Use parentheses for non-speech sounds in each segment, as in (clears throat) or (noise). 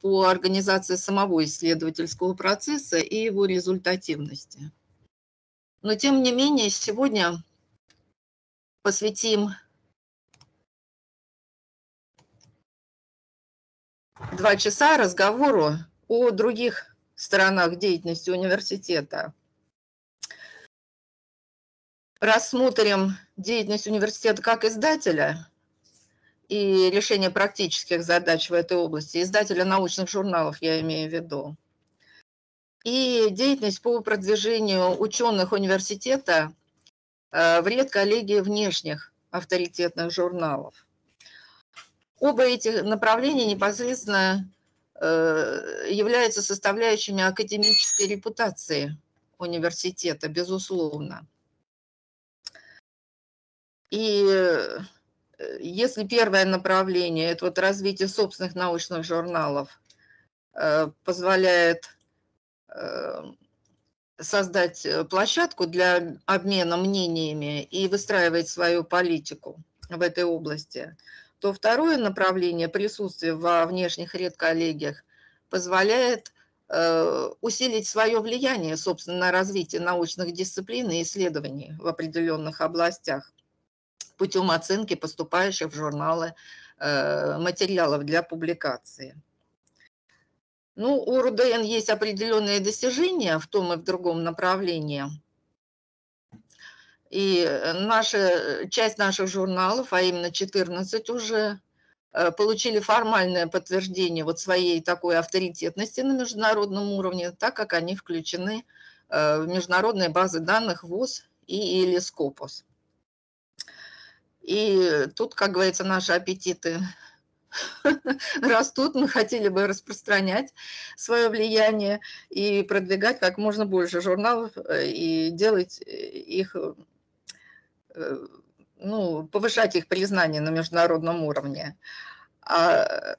по организации самого исследовательского процесса и его результативности. Но тем не менее сегодня посвятим два часа разговору о других сторонах деятельности университета. Рассмотрим деятельность университета как издателя и решение практических задач в этой области, издателя научных журналов я имею в виду, и деятельность по продвижению ученых университета э, в редколлегии внешних авторитетных журналов. Оба эти направления непосредственно э, являются составляющими академической репутации университета, безусловно. И если первое направление, это вот развитие собственных научных журналов, э, позволяет создать площадку для обмена мнениями и выстраивать свою политику в этой области – то второе направление присутствия во внешних редколлегиях позволяет э, усилить свое влияние, собственно, на развитие научных дисциплин и исследований в определенных областях путем оценки поступающих в журналы э, материалов для публикации. Ну, у РУДН есть определенные достижения в том и в другом направлении – и э, наша, э, часть наших журналов, а именно 14 уже, получили формальное подтверждение вот своей такой авторитетности на международном уровне, так как они включены в международные базы данных ВОЗ и или Скопус. И тут, как говорится, наши аппетиты (laughs) растут, мы хотели бы распространять свое влияние и продвигать как можно больше журналов и делать их Э, ну, повышать их признание на международном уровне. А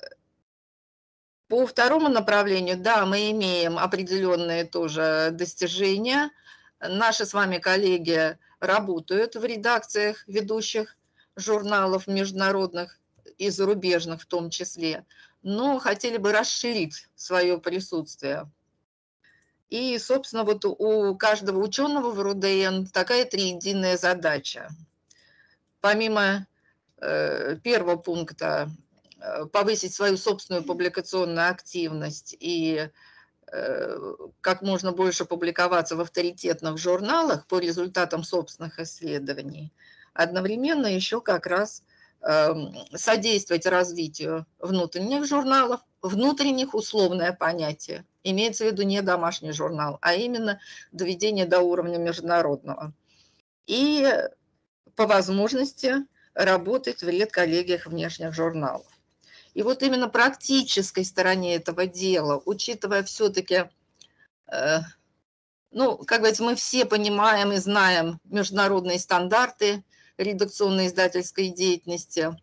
по второму направлению, да, мы имеем определенные тоже достижения. Наши с вами коллеги работают в редакциях ведущих журналов международных и зарубежных в том числе, но хотели бы расширить свое присутствие и, собственно, вот у каждого ученого в РУДН такая триединая задача. Помимо э, первого пункта э, повысить свою собственную публикационную активность и э, как можно больше публиковаться в авторитетных журналах по результатам собственных исследований, одновременно еще как раз эм, содействовать развитию внутренних журналов, внутренних условное понятие, Имеется в виду не домашний журнал, а именно доведение до уровня международного. И по возможности работать в редколлегиях внешних журналов. И вот именно практической стороне этого дела, учитывая все-таки, э, ну, как говорится, мы все понимаем и знаем международные стандарты редакционной издательской деятельности,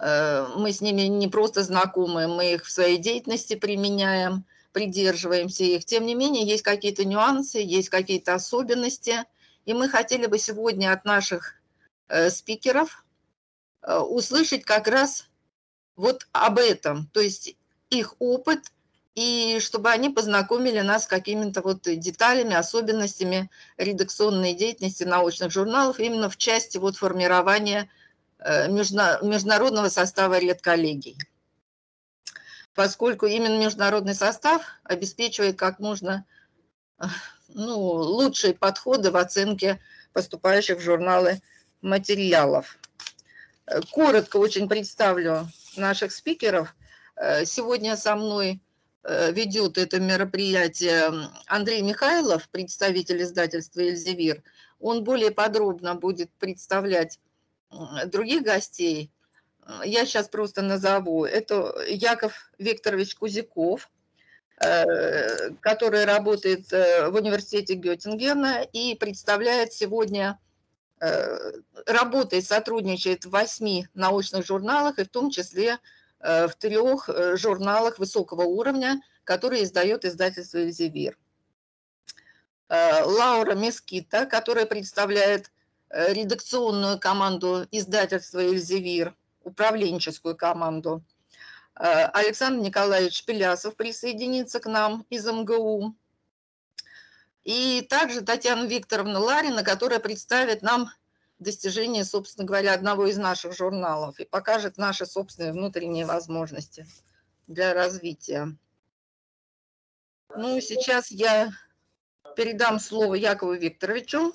э, мы с ними не просто знакомы, мы их в своей деятельности применяем, придерживаемся их. Тем не менее, есть какие-то нюансы, есть какие-то особенности, и мы хотели бы сегодня от наших э, спикеров э, услышать как раз вот об этом, то есть их опыт, и чтобы они познакомили нас с какими-то вот деталями, особенностями редакционной деятельности научных журналов именно в части вот формирования э, международного состава редколлегий поскольку именно международный состав обеспечивает как можно ну, лучшие подходы в оценке поступающих в журналы материалов. Коротко очень представлю наших спикеров. Сегодня со мной э, ведет это мероприятие Андрей Михайлов, представитель издательства «Эльзевир». Он более подробно будет представлять других гостей – я сейчас просто назову, это Яков Викторович Кузяков, э, который работает э, в университете Геттингена и представляет сегодня, э, работает, сотрудничает в восьми научных журналах, и в том числе в трех журналах высокого уровня, которые издает издательство «Эльзевир». Лаура Мескита, которая представляет редакционную команду издательства «Эльзевир», управленческую команду. Александр Николаевич Шпилясов присоединится к нам из МГУ. И также Татьяна Викторовна Ларина, которая представит нам достижение, собственно говоря, одного из наших журналов и покажет наши собственные внутренние возможности для развития. Ну, сейчас я передам слово Якову Викторовичу.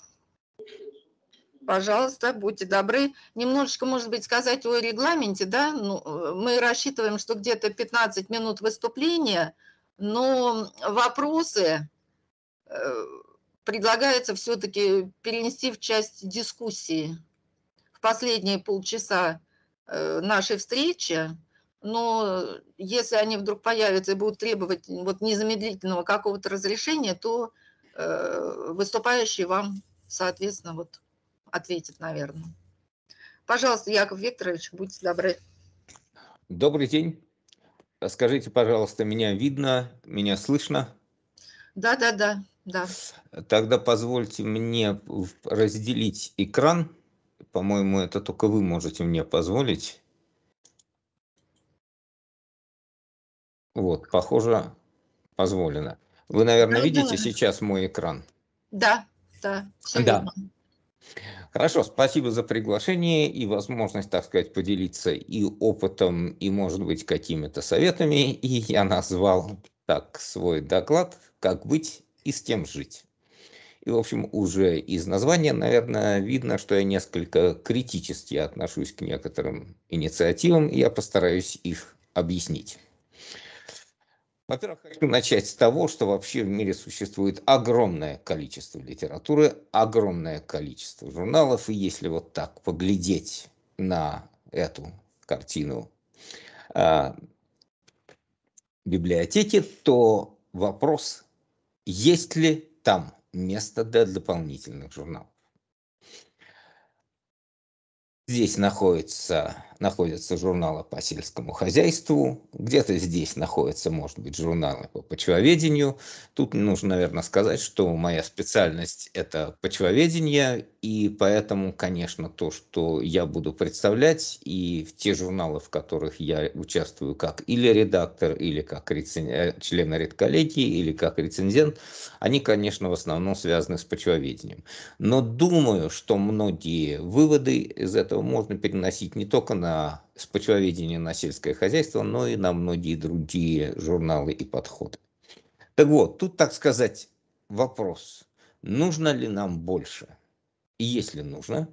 Пожалуйста, будьте добры. Немножечко, может быть, сказать о регламенте, да? Ну, мы рассчитываем, что где-то 15 минут выступления, но вопросы э, предлагается все-таки перенести в часть дискуссии в последние полчаса э, нашей встречи, но если они вдруг появятся и будут требовать вот незамедлительного какого-то разрешения, то э, выступающий вам, соответственно, вот ответит, наверное. Пожалуйста, Яков Викторович, будьте добры. Добрый день. Скажите, пожалуйста, меня видно, меня слышно? Да, да, да. Да. Тогда позвольте мне разделить экран. По-моему, это только вы можете мне позволить. Вот, похоже, позволено. Вы, наверное, да, видите да. сейчас мой экран? Да, да. Да. Видно. Хорошо, спасибо за приглашение и возможность, так сказать, поделиться и опытом, и, может быть, какими-то советами. И я назвал так свой доклад «Как быть и с тем жить. И, в общем, уже из названия, наверное, видно, что я несколько критически отношусь к некоторым инициативам, и я постараюсь их объяснить. Во-первых, хочу начать с того, что вообще в мире существует огромное количество литературы, огромное количество журналов, и если вот так поглядеть на эту картину э, библиотеки, то вопрос есть ли там место для дополнительных журналов. Здесь находится, находятся журналы по сельскому хозяйству, где-то здесь находятся, может быть, журналы по почвоведению. Тут нужно, наверное, сказать, что моя специальность – это почвоведение, и поэтому, конечно, то, что я буду представлять, и те журналы, в которых я участвую как или редактор, или как рецен... Э, член редколлегии, или как рецензент, они, конечно, в основном связаны с почвоведением. Но думаю, что многие выводы из этого можно переносить не только на почвоведение на сельское хозяйство, но и на многие другие журналы и подходы. Так вот, тут, так сказать, вопрос, нужно ли нам больше? И если нужно,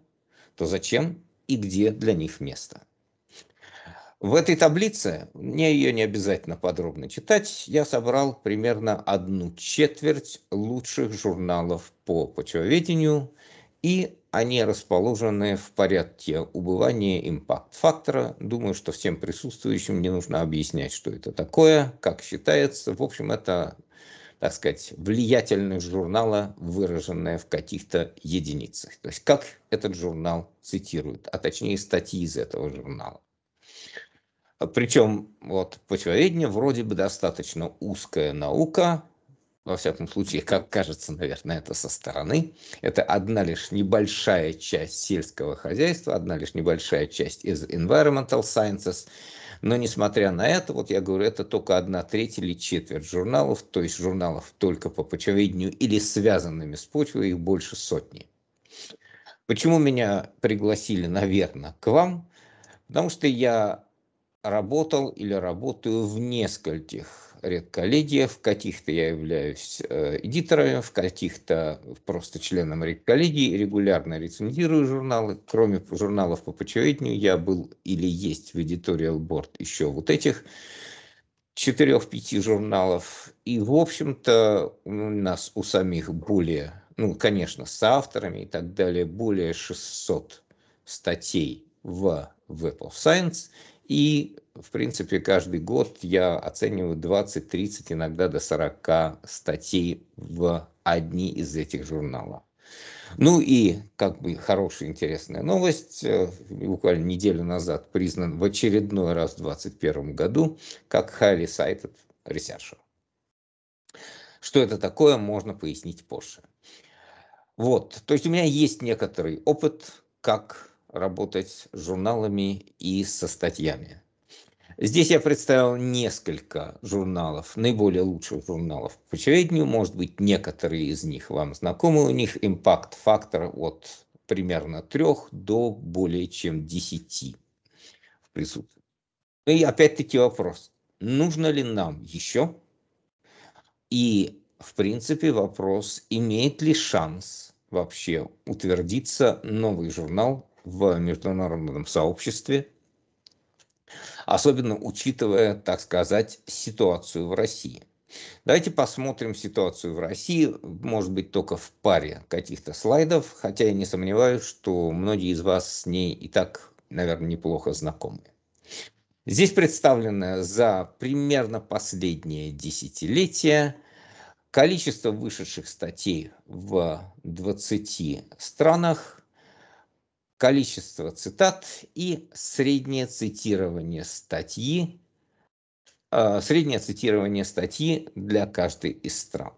то зачем и где для них место? В этой таблице, мне ее не обязательно подробно читать, я собрал примерно одну четверть лучших журналов по почвоведению и они расположены в порядке убывания импакт-фактора. Думаю, что всем присутствующим не нужно объяснять, что это такое, как считается. В общем, это, так сказать, влиятельность журнала, выраженная в каких-то единицах. То есть, как этот журнал цитирует, а точнее статьи из этого журнала. Причем вот почвоведение вроде бы достаточно узкая наука, во всяком случае, как кажется, наверное, это со стороны. Это одна лишь небольшая часть сельского хозяйства, одна лишь небольшая часть из environmental sciences. Но несмотря на это, вот я говорю, это только одна треть или четверть журналов, то есть журналов только по почвоведению или связанными с почвой, их больше сотни. Почему меня пригласили, наверное, к вам? Потому что я работал или работаю в нескольких редколлегия, в каких-то я являюсь э, эдитором, в каких-то просто членом редколлегии, регулярно рецензирую журналы. Кроме журналов по почвоведению, я был или есть в editorial board еще вот этих четырех-пяти журналов. И, в общем-то, у нас у самих более, ну, конечно, с авторами и так далее, более 600 статей в Web of Science. И в принципе, каждый год я оцениваю 20-30, иногда до 40 статей в одни из этих журналов. Ну и, как бы, хорошая, интересная новость. Э, буквально неделю назад признан в очередной раз в 2021 году как highly cited researcher. Что это такое, можно пояснить позже. Вот, то есть у меня есть некоторый опыт, как работать с журналами и со статьями. Здесь я представил несколько журналов, наиболее лучших журналов по почведению. Может быть, некоторые из них вам знакомы. У них импакт-фактор от примерно трех до более чем десяти в присутствии. Ну и опять-таки вопрос, нужно ли нам еще? И, в принципе, вопрос, имеет ли шанс вообще утвердиться новый журнал в международном сообществе, особенно учитывая, так сказать, ситуацию в России. Давайте посмотрим ситуацию в России, может быть, только в паре каких-то слайдов, хотя я не сомневаюсь, что многие из вас с ней и так, наверное, неплохо знакомы. Здесь представлено за примерно последнее десятилетие количество вышедших статей в 20 странах, количество цитат и среднее цитирование статьи, э, среднее цитирование статьи для каждой из стран.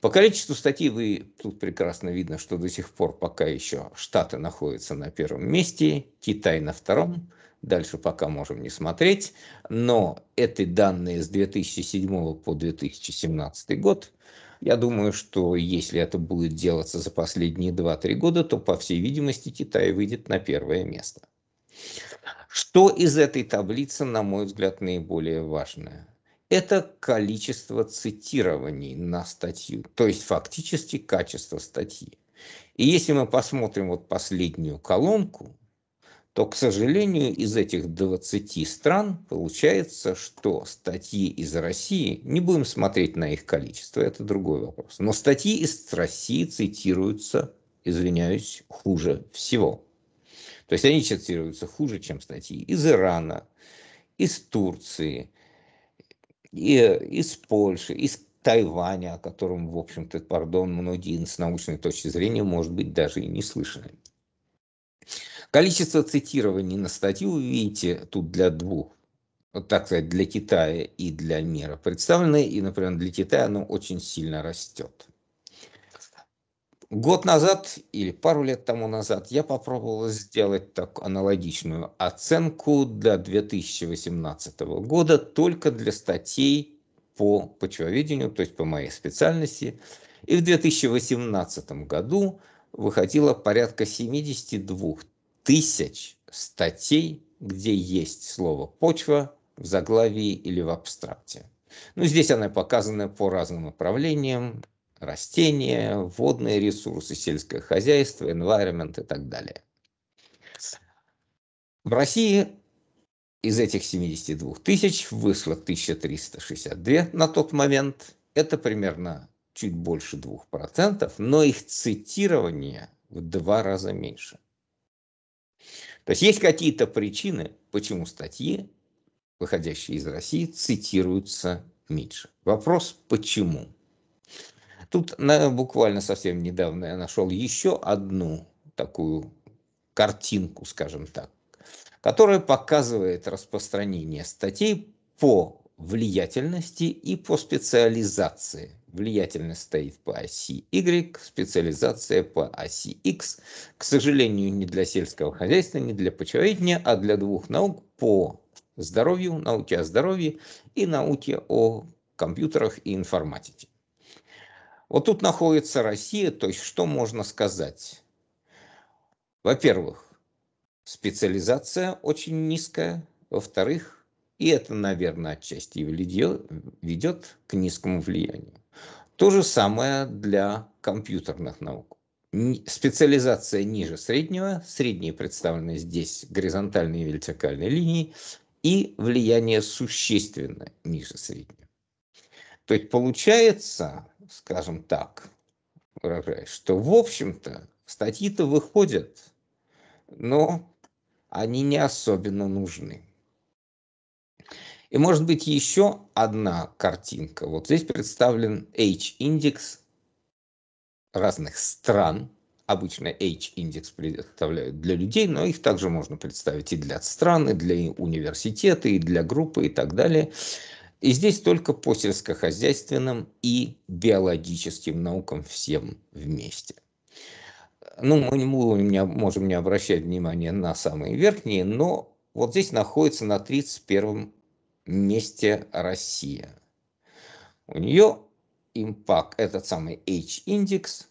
По количеству статей вы тут прекрасно видно, что до сих пор пока еще Штаты находятся на первом месте, Китай на втором, дальше пока можем не смотреть, но эти данные с 2007 по 2017 год я думаю, что если это будет делаться за последние 2-3 года, то, по всей видимости, Китай выйдет на первое место. Что из этой таблицы, на мой взгляд, наиболее важное? Это количество цитирований на статью, то есть фактически качество статьи. И если мы посмотрим вот последнюю колонку, то, к сожалению, из этих 20 стран получается, что статьи из России, не будем смотреть на их количество, это другой вопрос, но статьи из России цитируются, извиняюсь, хуже всего. То есть они цитируются хуже, чем статьи из Ирана, из Турции, и, из Польши, из Тайваня, о котором, в общем-то, пардон, многие с научной точки зрения, может быть, даже и не слышали. Количество цитирований на статью, вы видите, тут для двух, вот так сказать, для Китая и для мира представлено, и, например, для Китая оно очень сильно растет. Год назад или пару лет тому назад я попробовал сделать так аналогичную оценку для 2018 года только для статей по почвоведению, то есть по моей специальности. И в 2018 году выходило порядка 72 тысяч статей, где есть слово «почва» в заглавии или в абстракте. Ну, здесь она показана по разным направлениям. Растения, водные ресурсы, сельское хозяйство, environment и так далее. В России из этих 72 тысяч вышло 1362 на тот момент. Это примерно чуть больше 2%, но их цитирование в два раза меньше. То есть есть какие-то причины, почему статьи, выходящие из России, цитируются меньше. Вопрос, почему? Тут на, буквально совсем недавно я нашел еще одну такую картинку, скажем так, которая показывает распространение статей по влиятельности и по специализации. Влиятельность стоит по оси Y, специализация по оси X. К сожалению, не для сельского хозяйства, не для почвоведения, а для двух наук по здоровью, науке о здоровье и науке о компьютерах и информатике. Вот тут находится Россия, то есть что можно сказать? Во-первых, специализация очень низкая. Во-вторых, и это, наверное, отчасти ведет, к низкому влиянию. То же самое для компьютерных наук. Специализация ниже среднего, средние представлены здесь горизонтальные и вертикальные линии, и влияние существенно ниже среднего. То есть получается, скажем так, что в общем-то статьи-то выходят, но они не особенно нужны. И может быть еще одна картинка. Вот здесь представлен H-индекс разных стран. Обычно H-индекс представляют для людей, но их также можно представить и для стран, и для университета, и для группы и так далее. И здесь только по сельскохозяйственным и биологическим наукам всем вместе. Ну, мы не можем не обращать внимания на самые верхние, но вот здесь находится на 31 месте Россия. У нее импакт, этот самый H-индекс,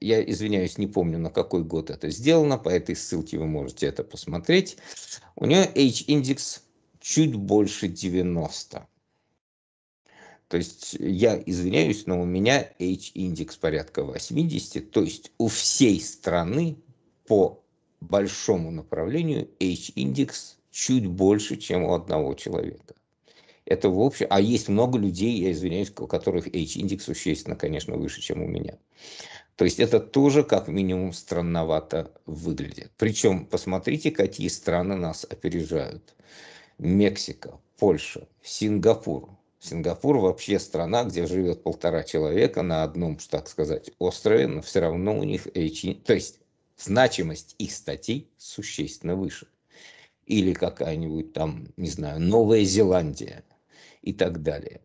я извиняюсь, не помню, на какой год это сделано, по этой ссылке вы можете это посмотреть. У нее H-индекс чуть больше 90. То есть я извиняюсь, но у меня H-индекс порядка 80, то есть у всей страны по большому направлению H-индекс чуть больше, чем у одного человека. Это в общем, а есть много людей, я извиняюсь, у которых H-индекс существенно, конечно, выше, чем у меня. То есть это тоже как минимум странновато выглядит. Причем посмотрите, какие страны нас опережают. Мексика, Польша, Сингапур. Сингапур вообще страна, где живет полтора человека на одном, так сказать, острове, но все равно у них H, то есть значимость их статей существенно выше. Или какая-нибудь там, не знаю, Новая Зеландия и так далее.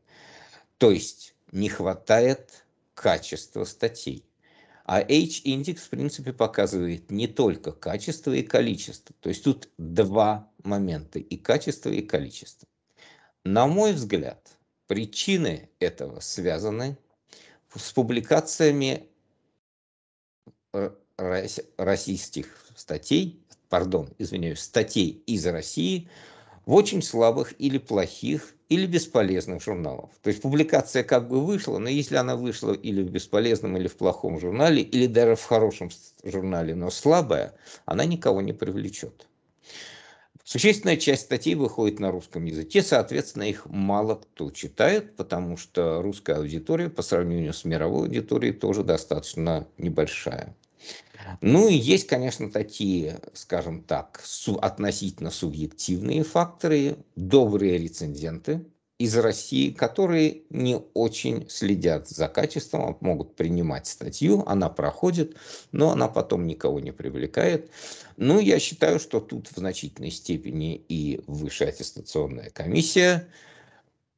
То есть не хватает качества статей. А H-индекс, в принципе, показывает не только качество и количество. То есть тут два момента, и качество, и количество. На мой взгляд, причины этого связаны с публикациями российских статей, пардон, извиняюсь, статей из России в очень слабых или плохих или бесполезных журналов. То есть публикация как бы вышла, но если она вышла или в бесполезном, или в плохом журнале, или даже в хорошем журнале, но слабая, она никого не привлечет. Существенная часть статей выходит на русском языке, соответственно, их мало кто читает, потому что русская аудитория по сравнению с мировой аудиторией тоже достаточно небольшая. Ну и есть, конечно, такие, скажем так, относительно субъективные факторы, добрые рецензенты из России, которые не очень следят за качеством, могут принимать статью, она проходит, но она потом никого не привлекает. Ну, я считаю, что тут в значительной степени и высшая аттестационная комиссия –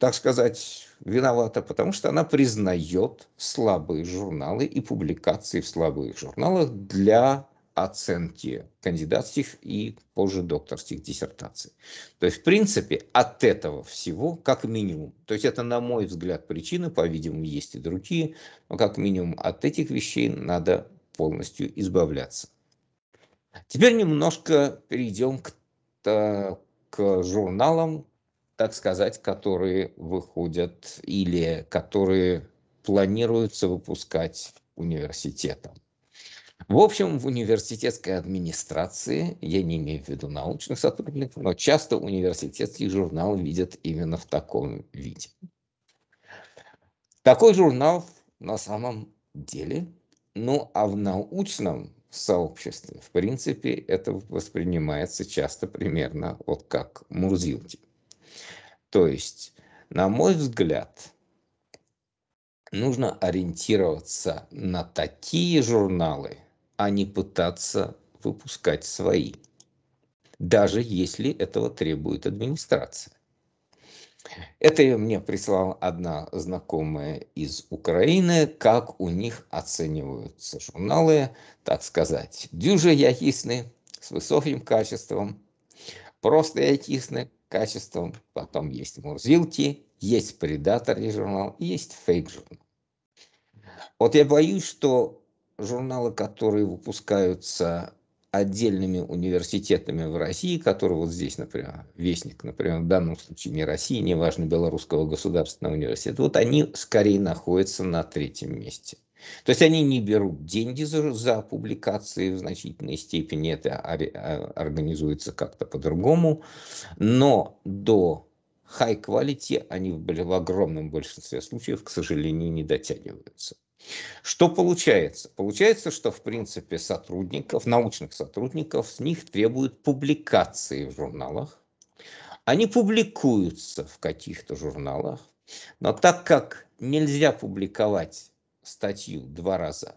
так сказать, виновата, потому что она признает слабые журналы и публикации в слабых журналах для оценки кандидатских и позже докторских диссертаций. То есть, в принципе, от этого всего, как минимум, то есть это, на мой взгляд, причины, по-видимому, есть и другие, но как минимум от этих вещей надо полностью избавляться. Теперь немножко перейдем к, к журналам, так сказать, которые выходят или которые планируются выпускать университетом. В общем, в университетской администрации, я не имею в виду научных сотрудников, но часто университетский журнал видят именно в таком виде. Такой журнал на самом деле, ну а в научном сообществе, в принципе, это воспринимается часто примерно вот как Мурзилки. То есть, на мой взгляд, нужно ориентироваться на такие журналы, а не пытаться выпускать свои, даже если этого требует администрация. Это мне прислала одна знакомая из Украины, как у них оцениваются журналы, так сказать, дюже якісны, с высоким качеством, просто якісны, качеством. Потом есть мурзилки, есть предаторный журнал, есть фейк-журнал. Вот я боюсь, что журналы, которые выпускаются отдельными университетами в России, которые вот здесь, например, Вестник, например, в данном случае не России, неважно, Белорусского государственного университета, вот они скорее находятся на третьем месте. То есть они не берут деньги за, за публикации в значительной степени, это а, организуется как-то по-другому, но до high quality они в, в огромном большинстве случаев, к сожалению, не дотягиваются. Что получается? Получается, что в принципе сотрудников, научных сотрудников, с них требуют публикации в журналах. Они публикуются в каких-то журналах, но так как нельзя публиковать статью два раза,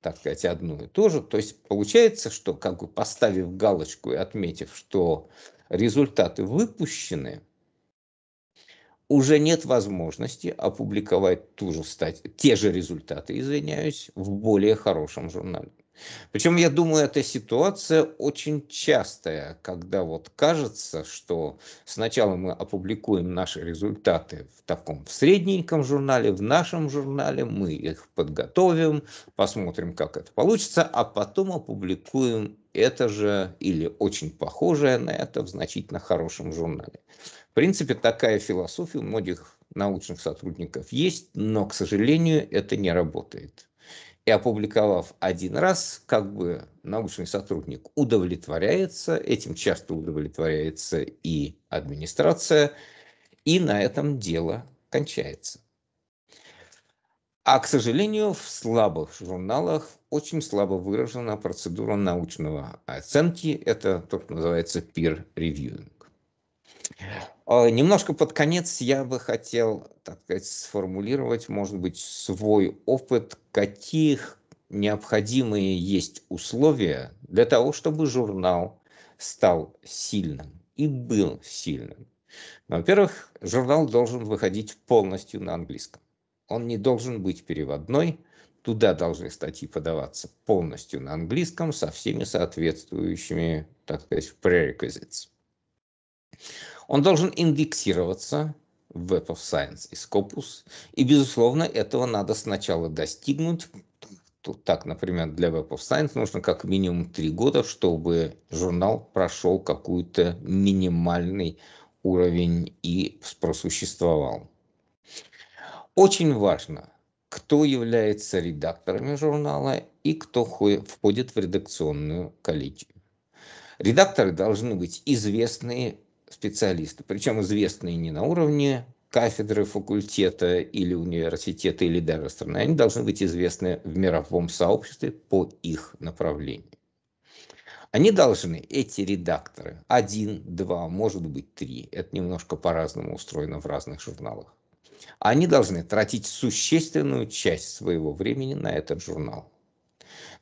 так сказать, одну и ту же. То есть получается, что как бы поставив галочку и отметив, что результаты выпущены, уже нет возможности опубликовать ту же статью, те же результаты, извиняюсь, в более хорошем журнале. Причем, я думаю, эта ситуация очень частая, когда вот кажется, что сначала мы опубликуем наши результаты в таком в средненьком журнале, в нашем журнале, мы их подготовим, посмотрим, как это получится, а потом опубликуем это же или очень похожее на это в значительно хорошем журнале. В принципе, такая философия у многих научных сотрудников есть, но, к сожалению, это не работает и опубликовав один раз, как бы научный сотрудник удовлетворяется, этим часто удовлетворяется и администрация, и на этом дело кончается. А, к сожалению, в слабых журналах очень слабо выражена процедура научного оценки. Это то, что называется peer reviewing. А, немножко под конец я бы хотел, так сказать, сформулировать, может быть, свой опыт, каких необходимые есть условия для того, чтобы журнал стал сильным и был сильным. Во-первых, журнал должен выходить полностью на английском. Он не должен быть переводной. Туда должны статьи подаваться полностью на английском со всеми соответствующими, так сказать, prerequisites. Он должен индексироваться в Web of Science и Scopus. И, безусловно, этого надо сначала достигнуть. Так, например, для Web of Science нужно как минимум три года, чтобы журнал прошел какой-то минимальный уровень и просуществовал. Очень важно, кто является редакторами журнала и кто входит в редакционную коллегию. Редакторы должны быть известные специалисты, причем известные не на уровне кафедры, факультета или университета или даже страны, они должны быть известны в мировом сообществе по их направлению. Они должны, эти редакторы, один, два, может быть три, это немножко по-разному устроено в разных журналах, они должны тратить существенную часть своего времени на этот журнал.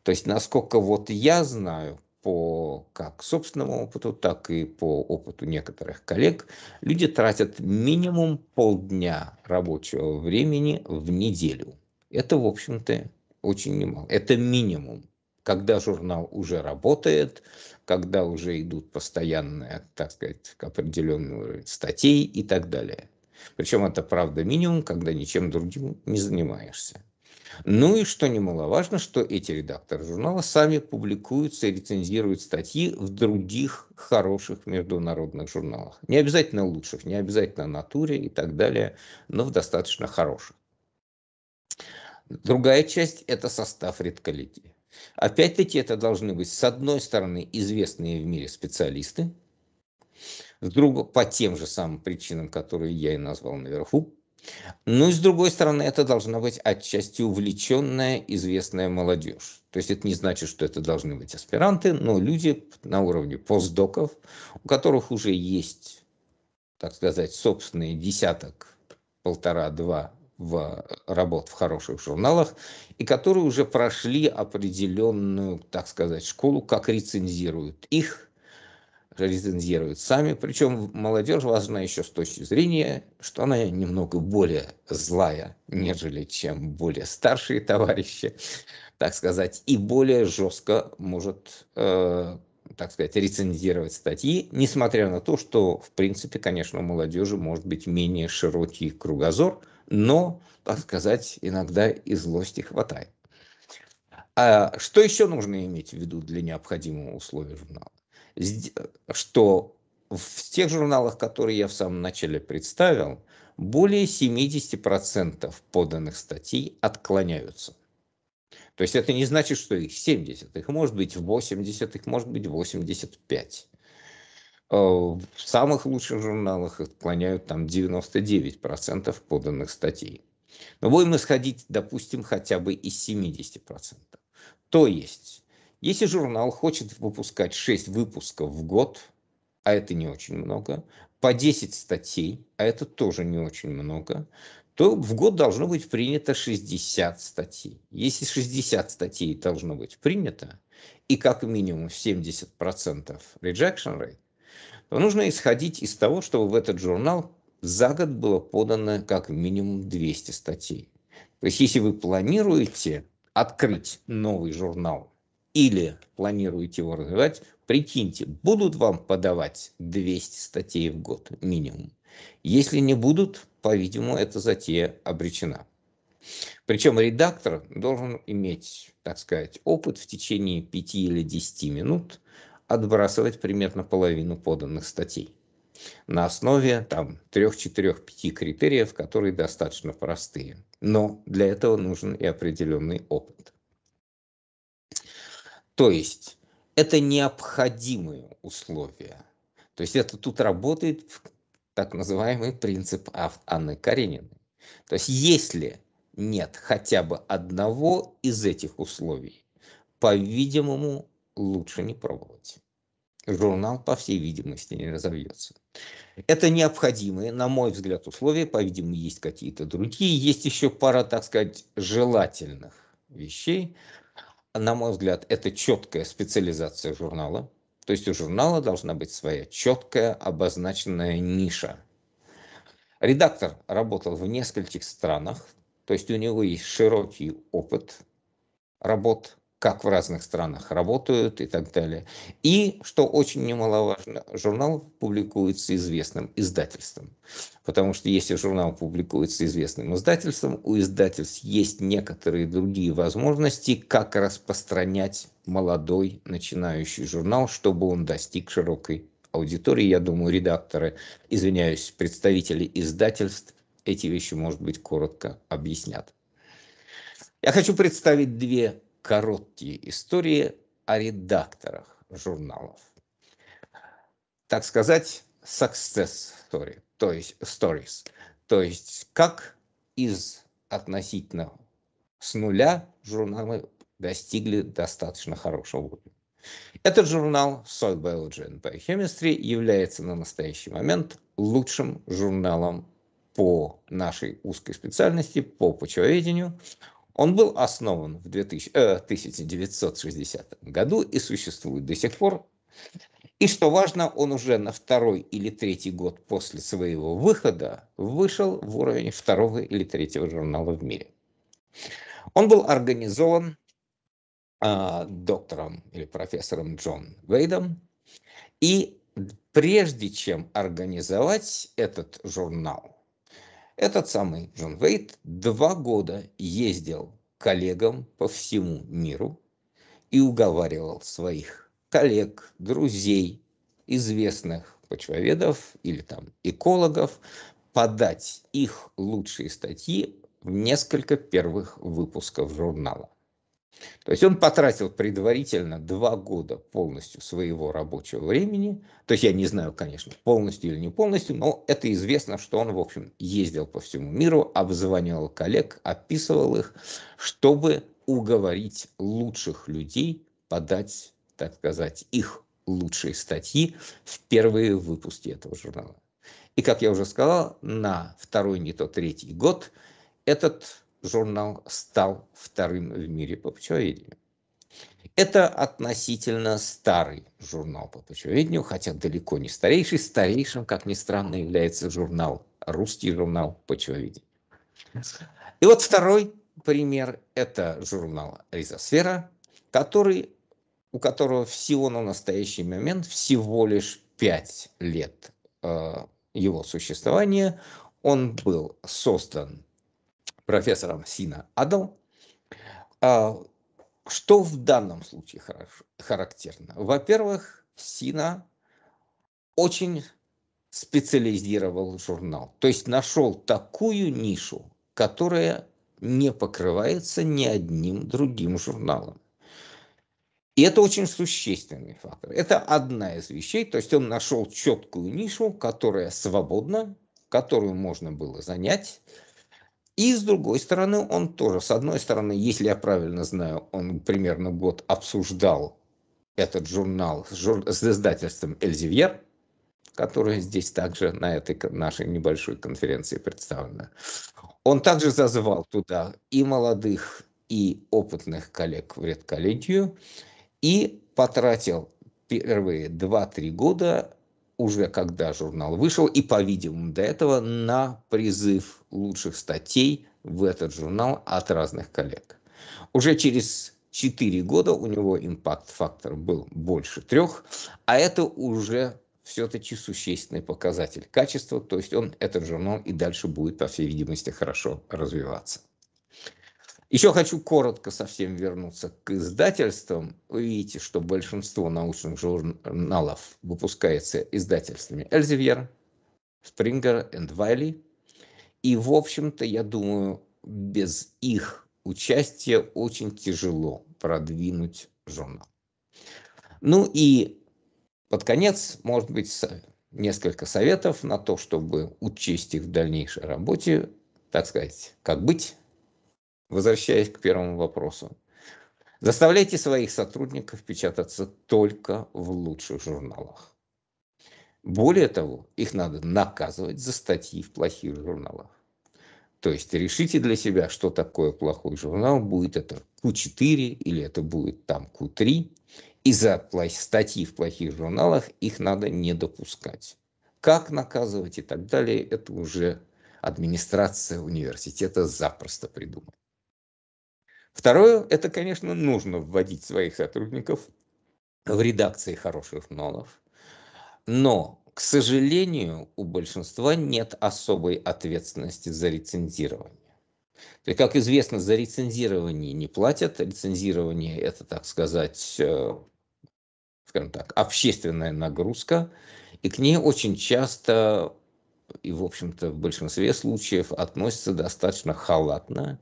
То есть, насколько вот я знаю, по как собственному опыту, так и по опыту некоторых коллег, люди тратят минимум полдня рабочего времени в неделю. Это, в общем-то, очень немало. Это минимум. Когда журнал уже работает, когда уже идут постоянные, так сказать, определенные статей и так далее. Причем это, правда, минимум, когда ничем другим не занимаешься. Ну и что немаловажно, что эти редакторы журнала сами публикуются и рецензируют статьи в других хороших международных журналах. Не обязательно лучших, не обязательно натуре и так далее, но в достаточно хороших. Другая часть – это состав редколлегии. Опять-таки это должны быть, с одной стороны, известные в мире специалисты, с другой, по тем же самым причинам, которые я и назвал наверху, ну и с другой стороны, это должна быть отчасти увлеченная, известная молодежь. То есть это не значит, что это должны быть аспиранты, но люди на уровне постдоков, у которых уже есть, так сказать, собственные десяток, полтора-два в работ в хороших журналах, и которые уже прошли определенную, так сказать, школу, как рецензируют их рецензируют сами. Причем молодежь важна еще с точки зрения, что она немного более злая, нежели чем более старшие товарищи, так сказать, и более жестко может, э, так сказать, рецензировать статьи, несмотря на то, что, в принципе, конечно, у молодежи может быть менее широкий кругозор, но, так сказать, иногда и злости хватает. А что еще нужно иметь в виду для необходимого условия журнала? Что в тех журналах, которые я в самом начале представил, более 70% поданных статей отклоняются. То есть это не значит, что их 70, их может быть 80, их может быть 85. Э, в самых лучших журналах отклоняют там 99% поданных статей. Но будем исходить, допустим, хотя бы из 70%. То есть если журнал хочет выпускать 6 выпусков в год, а это не очень много, по 10 статей, а это тоже не очень много, то в год должно быть принято 60 статей. Если 60 статей должно быть принято, и как минимум 70% rejection rate, то нужно исходить из того, чтобы в этот журнал за год было подано как минимум 200 статей. То есть если вы планируете открыть новый журнал или планируете его развивать, прикиньте, будут вам подавать 200 статей в год минимум. Если не будут, по-видимому, эта затея обречена. Причем редактор должен иметь, так сказать, опыт в течение 5 или 10 минут отбрасывать примерно половину поданных статей на основе там трех, четырех, пяти критериев, которые достаточно простые. Но для этого нужен и определенный опыт. То есть это необходимые условия. То есть это тут работает так называемый принцип Анны Карениной. То есть если нет хотя бы одного из этих условий, по-видимому, лучше не пробовать. Журнал, по всей видимости, не разовьется. Это необходимые, на мой взгляд, условия. По-видимому, есть какие-то другие. Есть еще пара, так сказать, желательных вещей. На мой взгляд, это четкая специализация журнала. То есть у журнала должна быть своя четкая обозначенная ниша. Редактор работал в нескольких странах, то есть у него есть широкий опыт работ как в разных странах работают и так далее. И, что очень немаловажно, журнал публикуется известным издательством. Потому что если журнал публикуется известным издательством, у издательств есть некоторые другие возможности, как распространять молодой начинающий журнал, чтобы он достиг широкой аудитории. Я думаю, редакторы, извиняюсь, представители издательств эти вещи, может быть, коротко объяснят. Я хочу представить две короткие истории о редакторах журналов. Так сказать, success story, то есть stories. То есть как из относительно с нуля журналы достигли достаточно хорошего уровня. Этот журнал Soil Biology and Biochemistry является на настоящий момент лучшим журналом по нашей узкой специальности, по почвоведению. Он был основан в 2000, э, 1960 году и существует до сих пор. И что важно, он уже на второй или третий год после своего выхода вышел в уровень второго или третьего журнала в мире. Он был организован э, доктором или профессором Джон Вейдом. И прежде чем организовать этот журнал, этот самый Джон Вейт два года ездил коллегам по всему миру и уговаривал своих коллег, друзей, известных почвоведов или там экологов подать их лучшие статьи в несколько первых выпусков журнала. То есть он потратил предварительно два года полностью своего рабочего времени. То есть я не знаю, конечно, полностью или не полностью, но это известно, что он, в общем, ездил по всему миру, обзванивал коллег, описывал их, чтобы уговорить лучших людей подать, так сказать, их лучшие статьи в первые выпуски этого журнала. И, как я уже сказал, на второй, не то третий год этот журнал стал вторым в мире по почвоведению. Это относительно старый журнал по почвоведению, хотя далеко не старейший. Старейшим, как ни странно, является журнал, русский журнал почвоведения. И вот второй пример – это журнал «Ризосфера», который, у которого всего на настоящий момент всего лишь пять лет э, его существования. Он был создан профессором Сина Адл. А, что в данном случае характерно? Во-первых, Сина очень специализировал журнал, то есть нашел такую нишу, которая не покрывается ни одним другим журналом. И это очень существенный фактор. Это одна из вещей, то есть он нашел четкую нишу, которая свободна, которую можно было занять, и с другой стороны, он тоже, с одной стороны, если я правильно знаю, он примерно год обсуждал этот журнал с, жур... с издательством Эльзивьер, которое здесь также на этой нашей небольшой конференции представлено. Он также зазвал туда и молодых, и опытных коллег в редколлегию, и потратил первые 2-3 года уже когда журнал вышел, и, по-видимому, до этого на призыв лучших статей в этот журнал от разных коллег. Уже через 4 года у него импакт-фактор был больше трех, а это уже все-таки существенный показатель качества, то есть он, этот журнал и дальше будет, по всей видимости, хорошо развиваться. Еще хочу коротко совсем вернуться к издательствам. Вы видите, что большинство научных журналов выпускается издательствами Эльзевьер, Спрингер и Вайли. И, в общем-то, я думаю, без их участия очень тяжело продвинуть журнал. Ну и под конец, может быть, несколько советов на то, чтобы учесть их в дальнейшей работе, так сказать, как быть, возвращаясь к первому вопросу. Заставляйте своих сотрудников печататься только в лучших журналах. Более того, их надо наказывать за статьи в плохих журналах. То есть решите для себя, что такое плохой журнал, будет это Q4 или это будет там Q3. И за статьи в плохих журналах их надо не допускать. Как наказывать и так далее, это уже администрация университета запросто придумает. Второе, это, конечно, нужно вводить своих сотрудников в редакции хороших журналов. Но, к сожалению, у большинства нет особой ответственности за рецензирование. То есть, как известно, за рецензирование не платят. Рецензирование – это, так сказать, э, скажем так, общественная нагрузка, и к ней очень часто и, в общем-то, в большинстве случаев относятся достаточно халатно.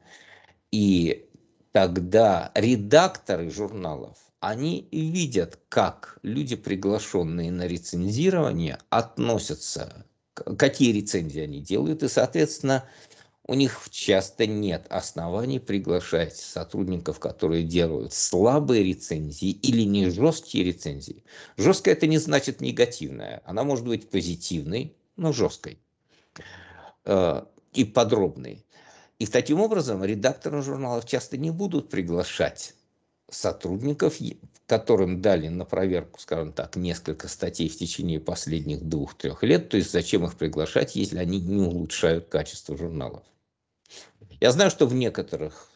И тогда редакторы журналов, они видят, как люди, приглашенные на рецензирование, относятся, какие рецензии они делают, и, соответственно, у них часто нет оснований приглашать сотрудников, которые делают слабые рецензии или не жесткие рецензии. Жесткая это не значит негативная, она может быть позитивной, но жесткой э, и подробной. И таким образом редакторы журналов часто не будут приглашать сотрудников, которым дали на проверку, скажем так, несколько статей в течение последних двух-трех лет. То есть зачем их приглашать, если они не улучшают качество журналов. Я знаю, что в некоторых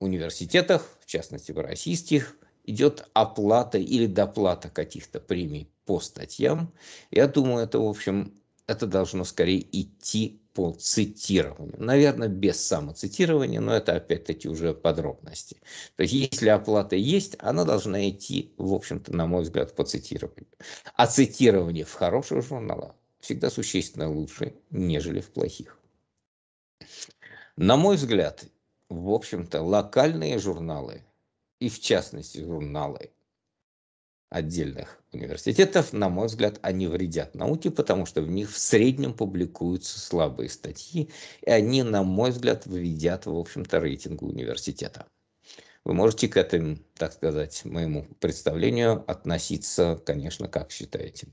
университетах, в частности в российских, идет оплата или доплата каких-то премий по статьям. Я думаю, это, в общем, это должно скорее идти по цитированию. Наверное, без самоцитирования, но это опять-таки уже подробности. То есть, если оплата есть, она должна идти, в общем-то, на мой взгляд, по цитированию. А цитирование в хороших журналах всегда существенно лучше, нежели в плохих. На мой взгляд, в общем-то, локальные журналы, и в частности журналы отдельных университетов, на мой взгляд, они вредят науке, потому что в них в среднем публикуются слабые статьи, и они, на мой взгляд, вредят, в общем-то, рейтингу университета. Вы можете к этому, так сказать, моему представлению относиться, конечно, как считаете.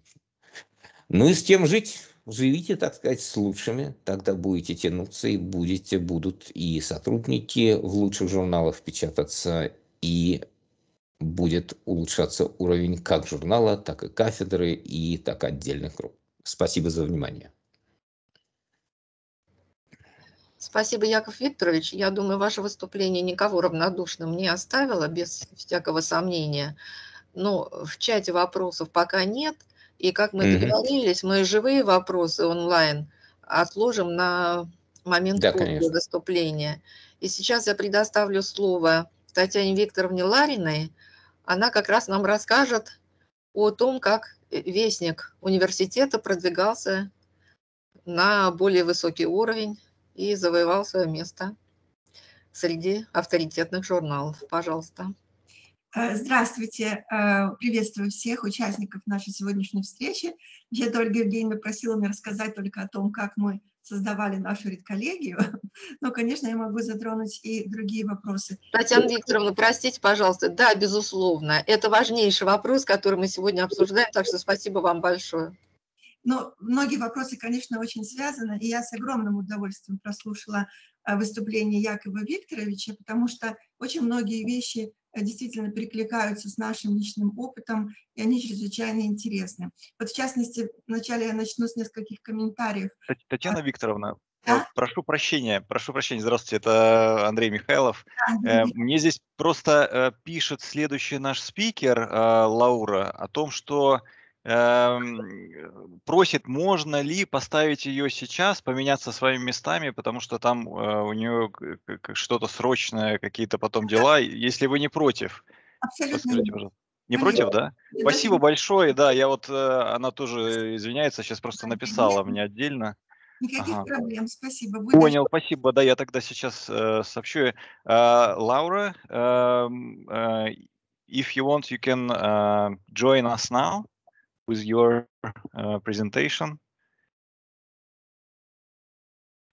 Ну и с тем жить. Живите, так сказать, с лучшими, тогда будете тянуться и будете, будут и сотрудники в лучших журналах печататься, и будет улучшаться уровень как журнала, так и кафедры, и так отдельных групп. Спасибо за внимание. Спасибо, Яков Викторович. Я думаю, ваше выступление никого равнодушным не оставило, без всякого сомнения. Но в чате вопросов пока нет. И как мы mm-hmm. договорились, мы живые вопросы онлайн отложим на момент да, выступления. И сейчас я предоставлю слово Татьяне Викторовне Лариной, она как раз нам расскажет о том, как вестник университета продвигался на более высокий уровень и завоевал свое место среди авторитетных журналов. Пожалуйста. Э, здравствуйте, э, приветствую всех участников нашей сегодняшней встречи. Я Ольга Евгеньевна просила меня рассказать только о том, как мы создавали нашу редколлегию, (laughs) но, конечно, я могу затронуть и другие вопросы. Татьяна Викторовна, простите, пожалуйста, да, безусловно, это важнейший вопрос, который мы сегодня обсуждаем, так что спасибо вам большое. Но многие вопросы, конечно, очень связаны, и я с огромным удовольствием прослушала э, выступление Якова Викторовича, потому что очень многие вещи действительно перекликаются с нашим личным опытом, и они чрезвычайно интересны. Вот в частности, вначале я начну с нескольких комментариев. Татьяна Викторовна, Да. Прошу прощения, прошу прощения, здравствуйте, это Андрей Михайлов. Да, Э, Мне здесь просто э, пишет следующий наш спикер, э, Лаура, о том, что просит, можно ли поставить ее сейчас, поменяться своими местами, потому что там э, у нее что-то срочное, какие-то потом дела, если вы не против. Абсолютно. Не против, да? Спасибо большое, да, я вот, э, она тоже извиняется, сейчас просто написала мне отдельно. Никаких Ага. проблем, спасибо. Даже- Понял, спасибо. Да, я тогда сейчас э, сообщу. Э, Laura, um, uh, if you want, you can uh, join us now with your uh, presentation.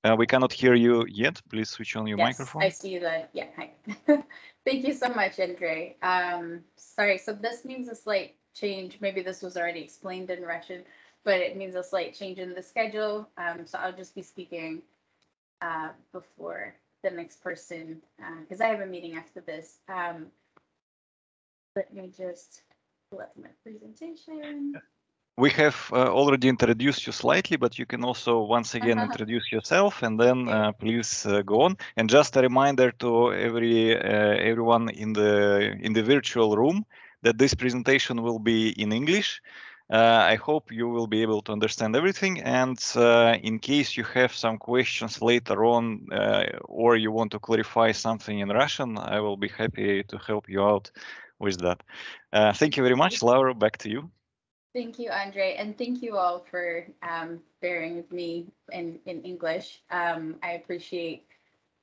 Uh, we cannot hear you yet. Please switch on your yes, microphone. I see the, yeah, hi. (laughs) Thank you so much, Andre. Um, sorry, so this means a slight change. Maybe this was already explained in Russian, but it means a slight change in the schedule. Um, so I'll just be speaking uh, before the next person, because I have a meeting after this. Um, let me just pull up my presentation. We have uh, already introduced you slightly, but you can also once again introduce yourself and then uh, please uh, go on. And just a reminder to every uh, everyone in the in the virtual room that this presentation will be in English. Uh, I hope you will be able to understand everything. And uh, in case you have some questions later on, uh, or you want to clarify something in Russian, I will be happy to help you out with that. Uh, thank you very much, Laura. Back to you. Thank you, Andre, and thank you all for um, bearing with me in, in English. Um, I appreciate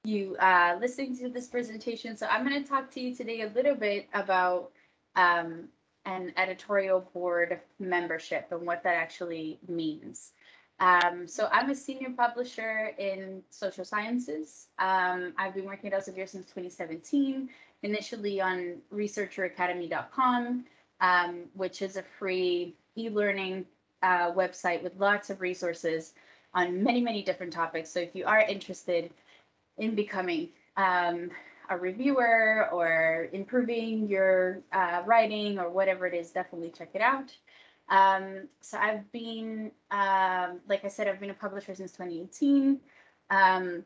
you uh, listening to this presentation. So I'm going to talk to you today a little bit about um, an editorial board membership and what that actually means. Um, so I'm a senior publisher in social sciences. Um, I've been working at Elsevier since 2017, initially on researcheracademy.com um, which is a free e-learning uh, website with lots of resources on many, many different topics. So if you are interested in becoming um, a reviewer or improving your uh, writing or whatever it is, definitely check it out. Um, so I've been, um, like I said, I've been a publisher since 2018. Um,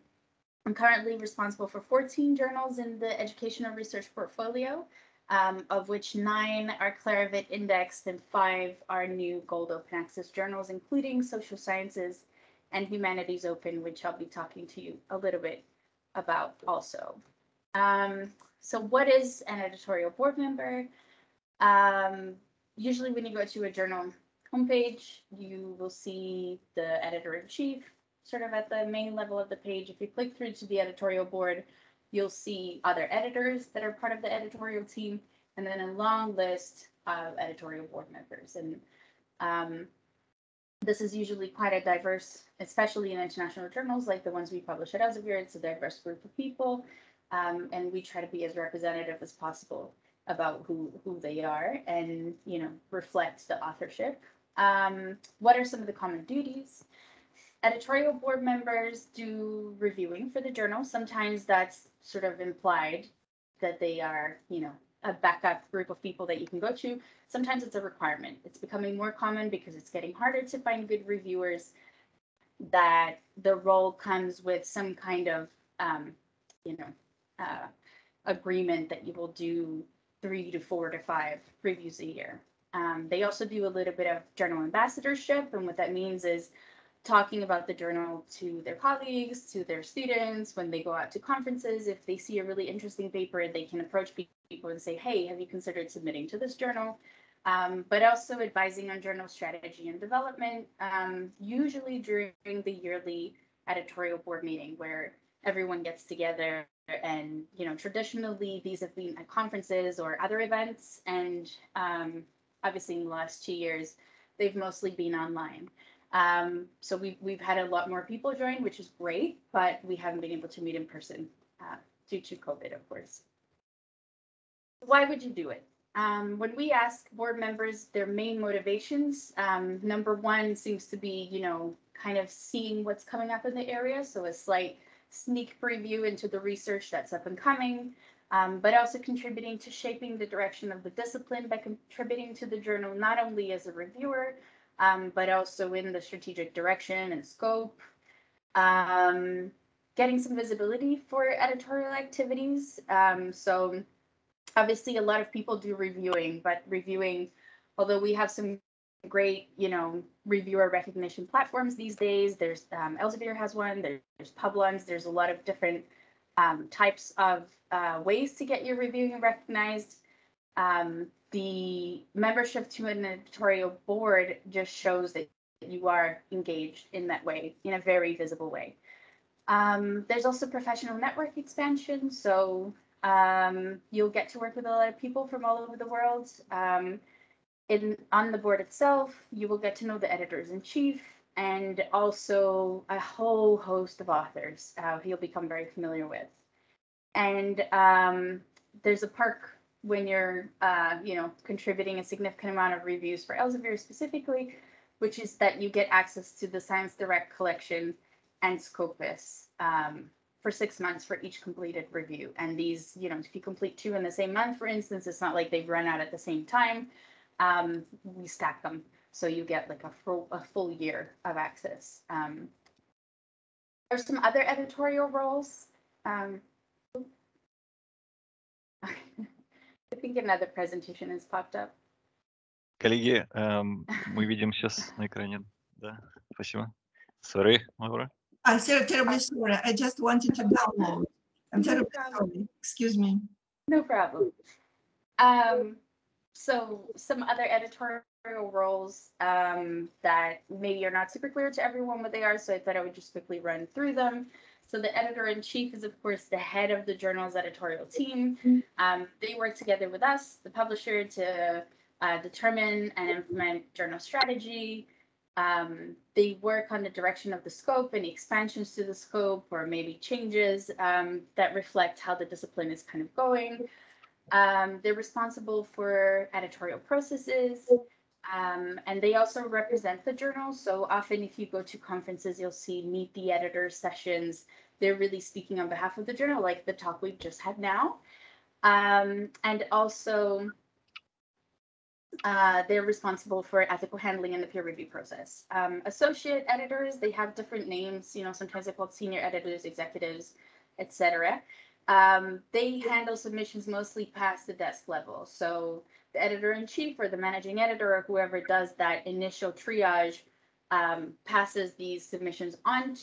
I'm currently responsible for 14 journals in the educational research portfolio um, of which nine are Claravit indexed and five are new Gold Open Access journals, including Social Sciences and Humanities Open, which I'll be talking to you a little bit about also. Um, so what is an editorial board member? Um, usually when you go to a journal homepage, you will see the editor-in-chief sort of at the main level of the page. If you click through to the editorial board, you'll see other editors that are part of the editorial team, and then a long list of editorial board members. And um, this is usually quite a diverse, especially in international journals like the ones we publish at Elsevier. It's a diverse group of people, um, and we try to be as representative as possible about who who they are and you know reflect the authorship. Um, what are some of the common duties? Editorial board members do reviewing for the journal. Sometimes that's sort of implied that they are, you know, a backup group of people that you can go to. Sometimes it's a requirement. It's becoming more common because it's getting harder to find good reviewers. That the role comes with some kind of, um, you know, uh, agreement that you will do three to four to five reviews a year. Um, they also do a little bit of journal ambassadorship, and what that means is talking about the journal to their colleagues, to their students, when they go out to conferences. If they see a really interesting paper, they can approach people and say, hey, have you considered submitting to this journal? Um, but also advising on journal strategy and development, um, usually during the yearly editorial board meeting where everyone gets together and, you know, traditionally these have been at conferences or other events. And um, obviously in the last two years, they've mostly been online. Um, so we've, we've had a lot more people join, which is great, but we haven't been able to meet in person uh, due to COVID, of course. Why would you do it? Um, when we ask board members their main motivations, um, number one seems to be, you know, kind of seeing what's coming up in the area. So a slight sneak preview into the research that's up and coming, um, but also contributing to shaping the direction of the discipline by contributing to the journal, not only as a reviewer, um, but also in the strategic direction and scope. Um, getting some visibility for editorial activities. Um, so obviously a lot of people do reviewing, but reviewing, although we have some great, you know, reviewer recognition platforms these days, there's um, Elsevier has one, there's Publons, there's a lot of different um, types of uh, ways to get your reviewing recognized. Um, the membership to an editorial board just shows that you are engaged in that way, in a very visible way. Um, there's also professional network expansion. So um, you'll get to work with a lot of people from all over the world. Um, in on the board itself, you will get to know the editors in chief and also a whole host of authors uh, you'll become very familiar with. And um, there's a perk when you're, uh, you know, contributing a significant amount of reviews for Elsevier specifically, which is that you get access to the Science Direct collection and Scopus um, for six months for each completed review. And these, you know, if you complete two in the same month, for instance, it's not like they've run out at the same time. Um, we stack them so you get like a full a full year of access. Um, there's some other editorial roles. Um, I think another presentation has popped up. Коллеги, эм, мы видим сейчас на экране. Да, спасибо. Sorry, Laura. I'm ter- terribly sorry. I just wanted to download. I'm terribly sorry. Excuse me. No problem. Um, so some other editorial roles um, that maybe are not super clear to everyone what they are, so I thought I would just quickly run through them. So the editor in chief is, of course, the head of the journal's editorial team. Um, they work together with us, the publisher, to uh, determine and implement journal strategy, um, they work on the direction of the scope, any expansions to the scope, or maybe changes um, that reflect how the discipline is kind of going. Um, they're responsible for editorial processes, um, and they also represent the journal. So often, if you go to conferences, you'll see meet the editor sessions. They're really speaking on behalf of the journal, like the talk we've just had now. Um, and also, uh, they're responsible for ethical handling in the peer review process. Um, associate editors, they have different names, you know, sometimes they're called senior editors, executives, etc. Um, they handle submissions mostly past the desk level. So the editor in chief or the managing editor or whoever does that initial triage um, passes these submissions on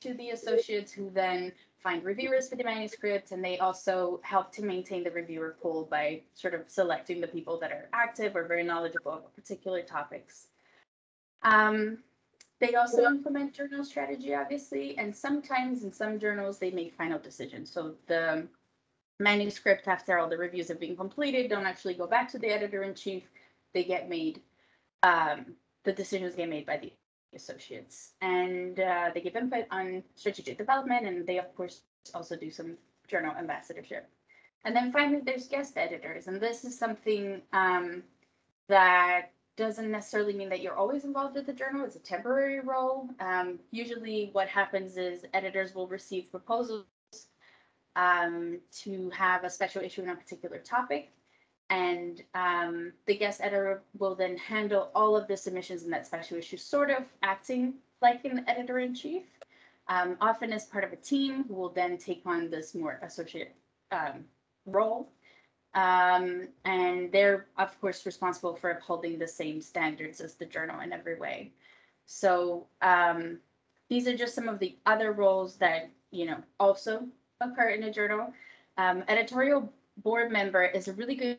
to the associates who then find reviewers for the manuscripts, and they also help to maintain the reviewer pool by sort of selecting the people that are active or very knowledgeable about particular topics. Um, they also implement journal strategy, obviously, and sometimes in some journals they make final decisions. So the manuscript, after all the reviews have been completed, don't actually go back to the editor in chief. They get made, um, the decisions get made by the associates and uh, they give input on strategic development and they of course also do some journal ambassadorship and then finally there's guest editors and this is something um, that doesn't necessarily mean that you're always involved with the journal. It's a temporary role. Um, usually what happens is editors will receive proposals um, to have a special issue on a particular topic. And um, the guest editor will then handle all of the submissions in that special issue, sort of acting like an editor in chief, um, often as part of a team who will then take on this more associate um, role. Um, and they're, of course, responsible for upholding the same standards as the journal in every way. So um, these are just some of the other roles that, you know, also occur in a journal. Um, editorial board member is a really good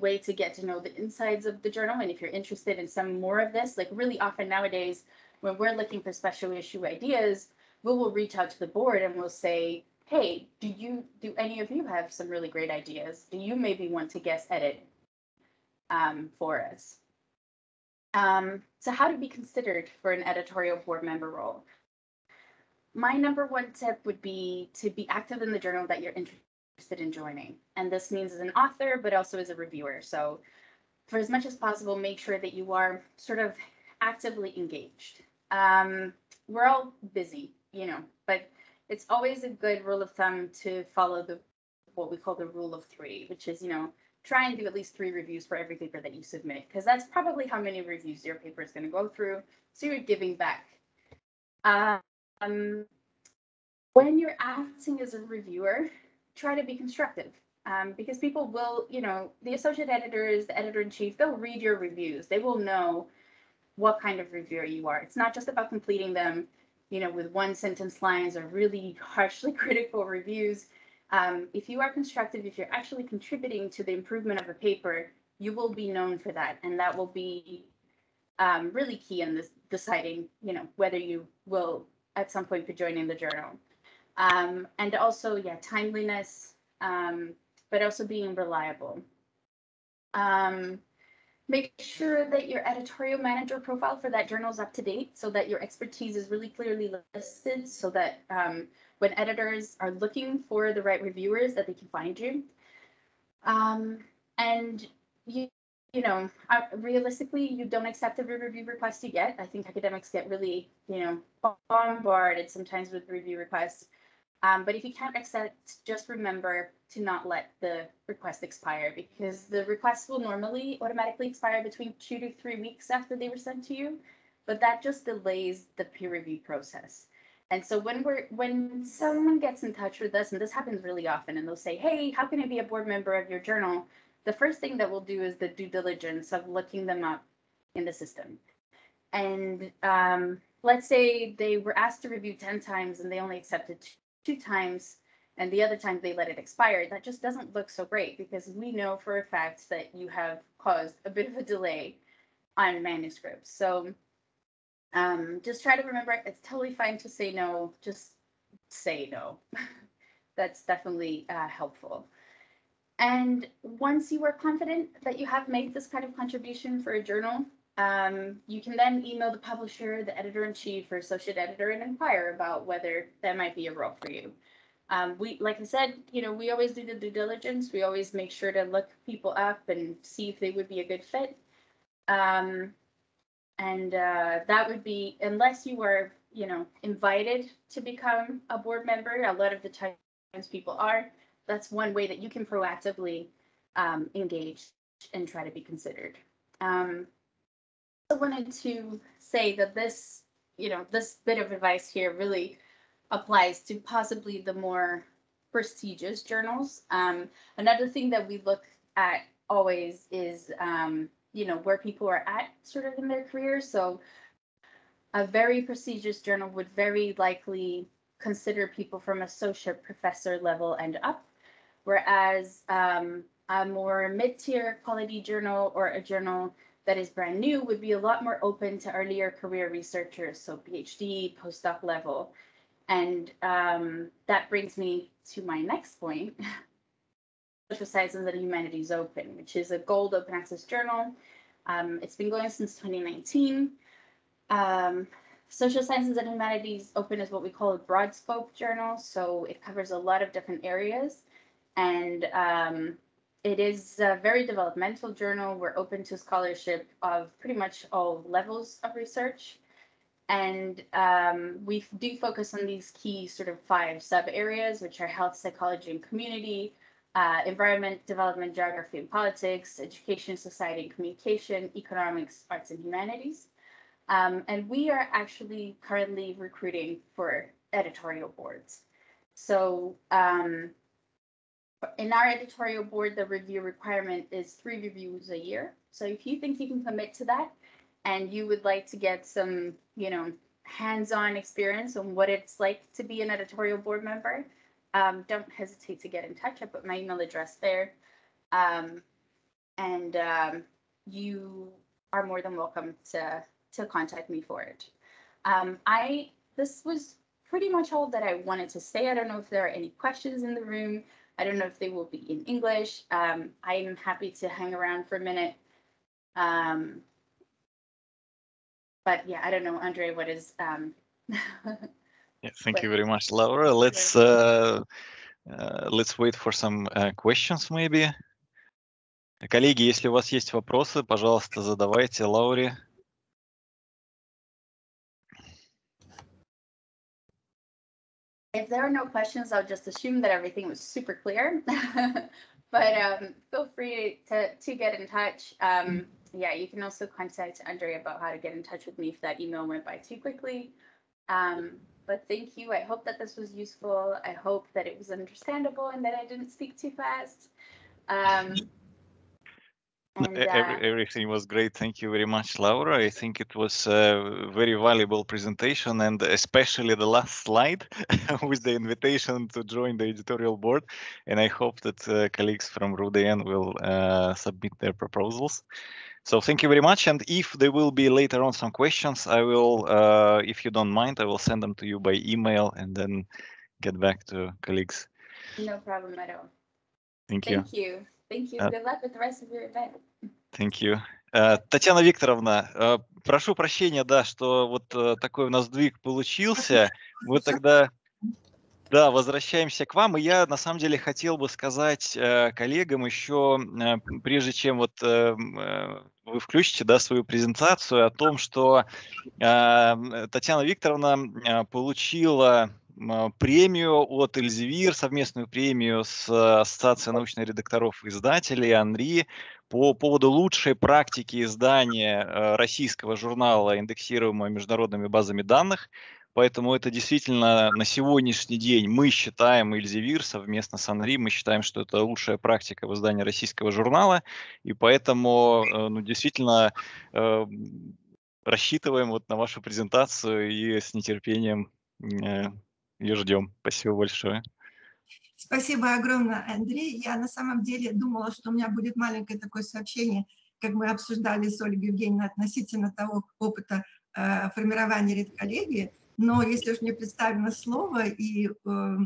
way to get to know the insides of the journal. And if you're interested in some more of this, like really often nowadays, when we're looking for special issue ideas, we will reach out to the board and we'll say, hey, do you do any of you have some really great ideas? Do you maybe want to guest edit um, for us? Um, so how to be considered for an editorial board member role? My number one tip would be to be active in the journal that you're interested in joining. And this means as an author, but also as a reviewer. So for as much as possible, make sure that you are sort of actively engaged. Um, we're all busy, you know, but it's always a good rule of thumb to follow the what we call the rule of three, which is, you know, try and do at least three reviews for every paper that you submit, because that's probably how many reviews your paper is going to go through. So you're giving back. Um, when you're acting as a reviewer, try to be constructive. Um, because people will, you know, the associate editors, the editor in chief, they'll read your reviews. They will know what kind of reviewer you are. It's not just about completing them, you know, with one sentence lines or really harshly (laughs) critical reviews. Um, if you are constructive, if you're actually contributing to the improvement of a paper, you will be known for that, and that will be um, really key in this deciding, you know, whether you will at some point be joining the journal. Um, and also, yeah, timeliness, um, but also being reliable. Um, make sure that your editorial manager profile for that journal is up to date so that your expertise is really clearly listed so that um, when editors are looking for the right reviewers that they can find you. Um, and you, you know, realistically, you don't accept every review request you get. I think academics get really, you know, bombarded sometimes with review requests. Um, but if you can't accept, just remember to not let the request expire because the requests will normally automatically expire between two to three weeks after they were sent to you. But that just delays the peer review process. And so when we're when someone gets in touch with us, and this happens really often, and they'll say, "Hey, how can I be a board member of your journal?" The first thing that we'll do is the due diligence of looking them up in the system. And um, let's say they were asked to review 10 times and they only accepted two times and the other time they let it expire, that just doesn't look so great because we know for a fact that you have caused a bit of a delay on manuscripts. So um, just try to remember it's totally fine to say no, just say no. (laughs) That's definitely uh, helpful. And once you are confident that you have made this kind of contribution for a journal, um, you can then email the publisher, the editor in chief, or associate editor and inquire about whether that might be a role for you. Um, we, like I said, you know, we always do the due diligence. We always make sure to look people up and see if they would be a good fit. Um, and uh, that would be, unless you were, you know, invited to become a board member, a lot of the times people are, that's one way that you can proactively um, engage and try to be considered. Um, wanted to say that this, you know, this bit of advice here really applies to possibly the more prestigious journals. Um, another thing that we look at always is, um, you know, where people are at sort of in their career. So a very prestigious journal would very likely consider people from associate professor level and up, whereas um, a more mid-tier quality journal or a journal that is brand new would be a lot more open to earlier career researchers, so PhD, postdoc level. And um, that brings me to my next point, (laughs) Social Sciences and Humanities Open, which is a gold open access journal. Um, it's been going since 2019. Um, Social Sciences and Humanities Open is what we call a broad scope journal, so it covers a lot of different areas. And um, it is a very developmental journal. We're open to scholarship of pretty much all levels of research. And um, we do focus on these key sort of five sub areas, which are health, psychology, and community, uh, environment, development, geography, and politics, education, society, and communication, economics, arts, and humanities. Um, and we are actually currently recruiting for editorial boards. So um, in our editorial board, the review requirement is three reviews a year. So if you think you can commit to that and you would like to get some, you know, hands-on experience on what it's like to be an editorial board member, um, don't hesitate to get in touch. I put my email address there. Um, and um, you are more than welcome to, to contact me for it. Um, I, this was pretty much all that I wanted to say. I don't know if there are any questions in the room. I don't know if they will be in English. Um, I'm happy to hang around for a minute. Um, but yeah, I don't know, Andre, what is. Um, (laughs) yeah, thank you very much, Laura. Let's uh, uh, let's wait for some uh, questions, maybe. Коллеги, если у вас есть вопросы, пожалуйста, задавайте Лауре. If there are no questions, I'll just assume that everything was super clear. (laughs) but um, feel free to, to get in touch. Um, yeah, you can also contact Andre about how to get in touch with me if that email went by too quickly. Um, but thank you. I hope that this was useful. I hope that it was understandable and that I didn't speak too fast. Um, uh, everything was great. Thank you very much, Laura. I think it was a very valuable presentation, and especially the last slide (laughs) with the invitation to join the editorial board. And I hope that uh, colleagues from RUDN will uh, submit their proposals. So thank you very much. And if there will be later on some questions, I will, uh, if you don't mind, I will send them to you by email and then get back to colleagues. no problem at all. Thank you. Thank you. Thank you. Uh, Good luck with the rest of your event. Thank you. Э, Татьяна Викторовна, э, прошу прощения, да, что вот э, такой у нас сдвиг получился. Мы тогда, да, возвращаемся к вам. И я на самом деле хотел бы сказать э, коллегам еще, э, прежде чем вот э, вы включите, да, свою презентацию, о том, что э, Татьяна Викторовна э, получила премию от Эльзевир, совместную премию с э, Ассоциацией научных редакторов и издателей «Анри» по поводу лучшей практики издания э, российского журнала, индексируемого международными базами данных. Поэтому это действительно на сегодняшний день мы считаем, Эльзевир совместно с Анри, мы считаем, что это лучшая практика в издании российского журнала. И поэтому э, ну, действительно э, рассчитываем вот на вашу презентацию и с нетерпением ее ждем. Спасибо большое. Спасибо огромное, Андрей. Я на самом деле думала, что у меня будет маленькое такое сообщение, как мы обсуждали с Ольгой Евгеньевной относительно того опыта э, формирования редколлегии. Но если уж мне представлено слово и э,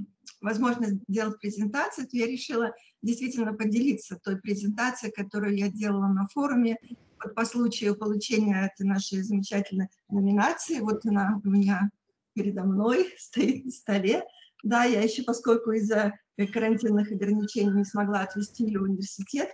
возможность сделать презентацию, то я решила действительно поделиться той презентацией, которую я делала на форуме вот по случаю получения этой нашей замечательной номинации. Вот она у меня передо мной (laughs) стоит на столе. Да, я еще, поскольку из-за карантинных ограничений не смогла отвезти ее в университет,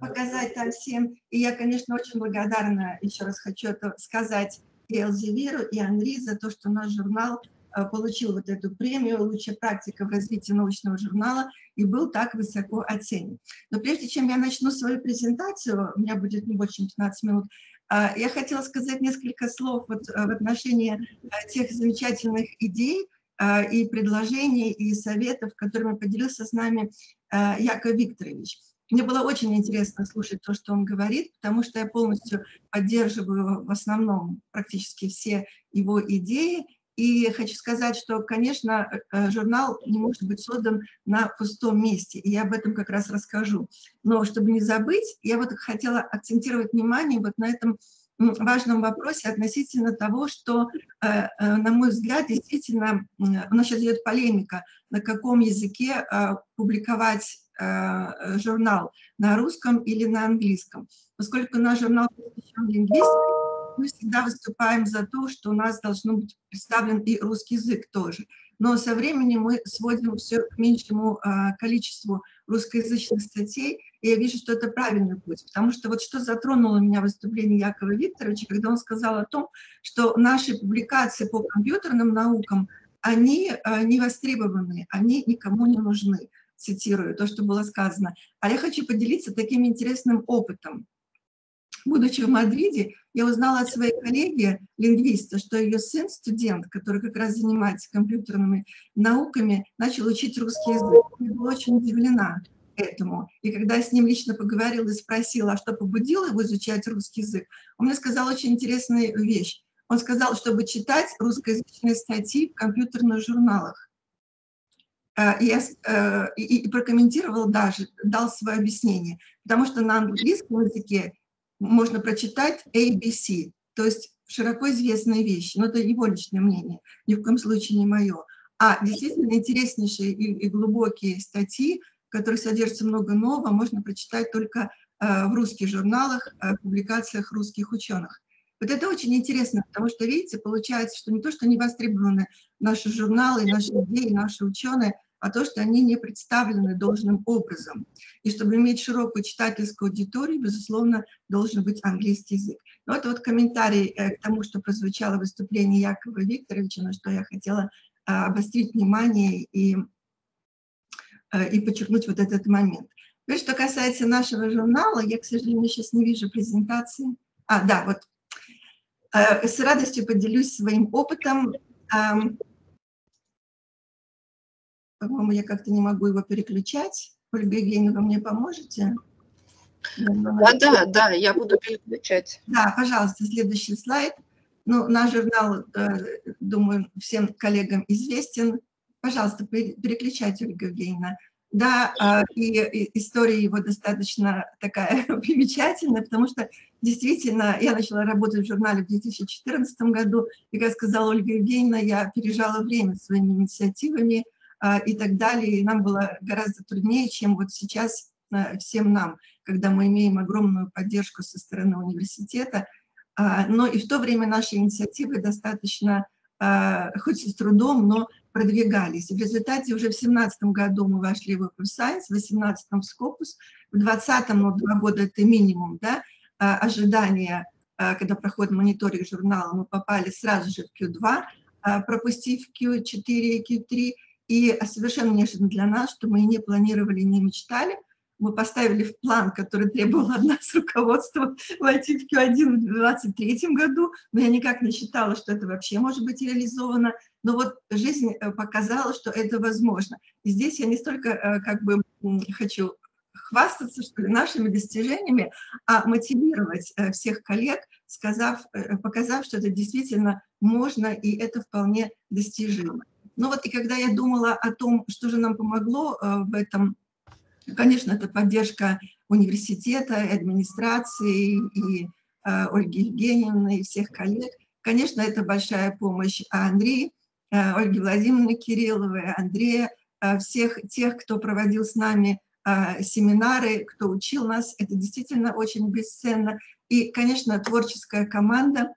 показать там всем. И я, конечно, очень благодарна, еще раз хочу это сказать, и Элзевиру, и Анри за то, что наш журнал э, получил вот эту премию «Лучшая практика в развитии научного журнала» и был так высоко оценен. Но прежде чем я начну свою презентацию, у меня будет не больше чем 15 минут, я хотела сказать несколько слов вот э, в отношении э, тех замечательных идей, э, и предложений, и советов, которыми поделился с нами Яков Викторович. Мне было очень интересно слушать то, что он говорит, потому что я полностью поддерживаю в основном практически все его идеи. И хочу сказать, что, конечно, э, журнал не может быть создан на пустом месте, и я об этом как раз расскажу. Но чтобы не забыть, я вот хотела акцентировать внимание вот на этом важном вопросе относительно того, что, э, э, на мой взгляд, действительно, у нас сейчас идет полемика, на каком языке публиковать журнал, на русском или на английском. Поскольку наш журнал посвящен лингвистике, мы всегда выступаем за то, что у нас должно быть представлен и русский язык тоже. Но со временем мы сводим все к меньшему э, количеству русскоязычных статей, и я вижу, что это правильный путь, потому что вот что затронуло меня в выступлении Якова Викторовича, когда он сказал о том, что наши публикации по компьютерным наукам, они э, не востребованы, они никому не нужны цитирую то, что было сказано. А я хочу поделиться таким интересным опытом. Будучи в Мадриде, я узнала от своей коллеги, лингвиста, что ее сын, студент, который как раз занимается компьютерными науками, начал учить русский язык. Я была очень удивлена этому. И когда я с ним лично поговорила и спросила, а что побудило его изучать русский язык, он мне сказал очень интересную вещь. Он сказал, чтобы читать русскоязычные статьи в компьютерных журналах. Э, и, и, и прокомментировал даже, дал свое объяснение. Потому что на английском языке можно прочитать ABC, то есть широко известные вещи, но это его личное мнение, ни в коем случае не мое. А действительно интереснейшие и, и глубокие статьи, в которых содержится много нового, можно прочитать только э, в русских журналах, э, публикациях русских ученых. Вот это очень интересно, потому что, видите, получается, что не то, что не востребованы наши журналы, наши идеи, наши ученые, а то, что они не представлены должным образом. И чтобы иметь широкую читательскую аудиторию, безусловно, должен быть английский язык. Но это вот комментарий э, к тому, что прозвучало в выступлении Якова Викторовича, на что я хотела э, обострить внимание и, э, и подчеркнуть вот этот момент. Теперь, что касается нашего журнала, я, к сожалению, сейчас не вижу презентации. А, да, вот. С радостью поделюсь своим опытом. По-моему, я как-то не могу его переключать. Ольга Евгеньевна, вы мне поможете? Да, да, да, я буду переключать. Да, пожалуйста, следующий слайд. Ну, наш журнал, э, думаю, всем коллегам известен. Пожалуйста, переключайте, Ольга Евгеньевна. Да, а, и история его достаточно такая (laughs) примечательная, потому что действительно я начала работать в журнале в 2014 году, и, как сказала Ольга Евгеньевна, я пережала время своими инициативами и так далее, и нам было гораздо труднее, чем вот сейчас а, всем нам, когда мы имеем огромную поддержку со стороны университета, но и в то время наши инициативы достаточно, хоть и с трудом, но продвигались. в результате уже в 2017 году мы вошли в Open Science, в 2018 в Scopus, в 2020, ну, два года это минимум, да, а, ожидания, а, когда проходит мониторинг журнала, мы попали сразу же в Q2, а, пропустив Q4 и Q3, и совершенно неожиданно для нас, что мы не планировали, не мечтали – мы поставили в план, который требовал от нас (laughs) руководства, войти в Q1 в 2023 году, но я никак не считала, что это вообще может быть реализовано. Но вот жизнь э, показала, что это возможно. И здесь я не столько э, как бы хочу хвастаться что ли, нашими достижениями, а мотивировать э, всех коллег, сказав, показав, что это действительно можно и это вполне достижимо. Ну вот и когда я думала о том, что же нам помогло в этом Конечно, это поддержка университета, администрации, и э, Ольги Евгеньевны, и всех коллег. Конечно, это большая помощь Андрей, э, Ольги Владимировны Кирилловой, Андрея, э, всех тех, кто проводил с нами э, семинары, кто учил нас. Это действительно очень бесценно. И, конечно, творческая команда,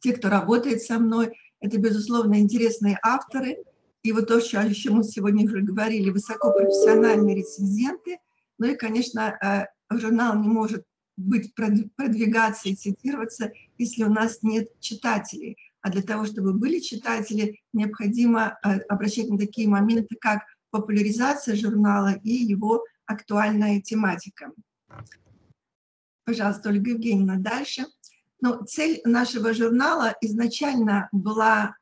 те, кто работает со мной, это, безусловно, интересные авторы – и вот то, о чем мы сегодня уже говорили, высокопрофессиональные рецензенты, ну и, конечно, э, журнал не может быть, продвигаться и цитироваться, если у нас нет читателей. А для того, чтобы были читатели, необходимо э, обращать на такие моменты, как популяризация журнала и его актуальная тематика. Пожалуйста, Ольга Евгеньевна, дальше. Ну, цель нашего журнала изначально была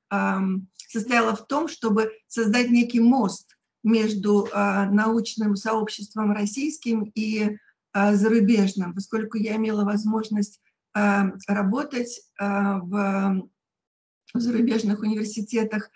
состояла в том, чтобы создать некий мост между а, научным сообществом российским и а, зарубежным, поскольку я имела возможность а, работать в зарубежных университетах,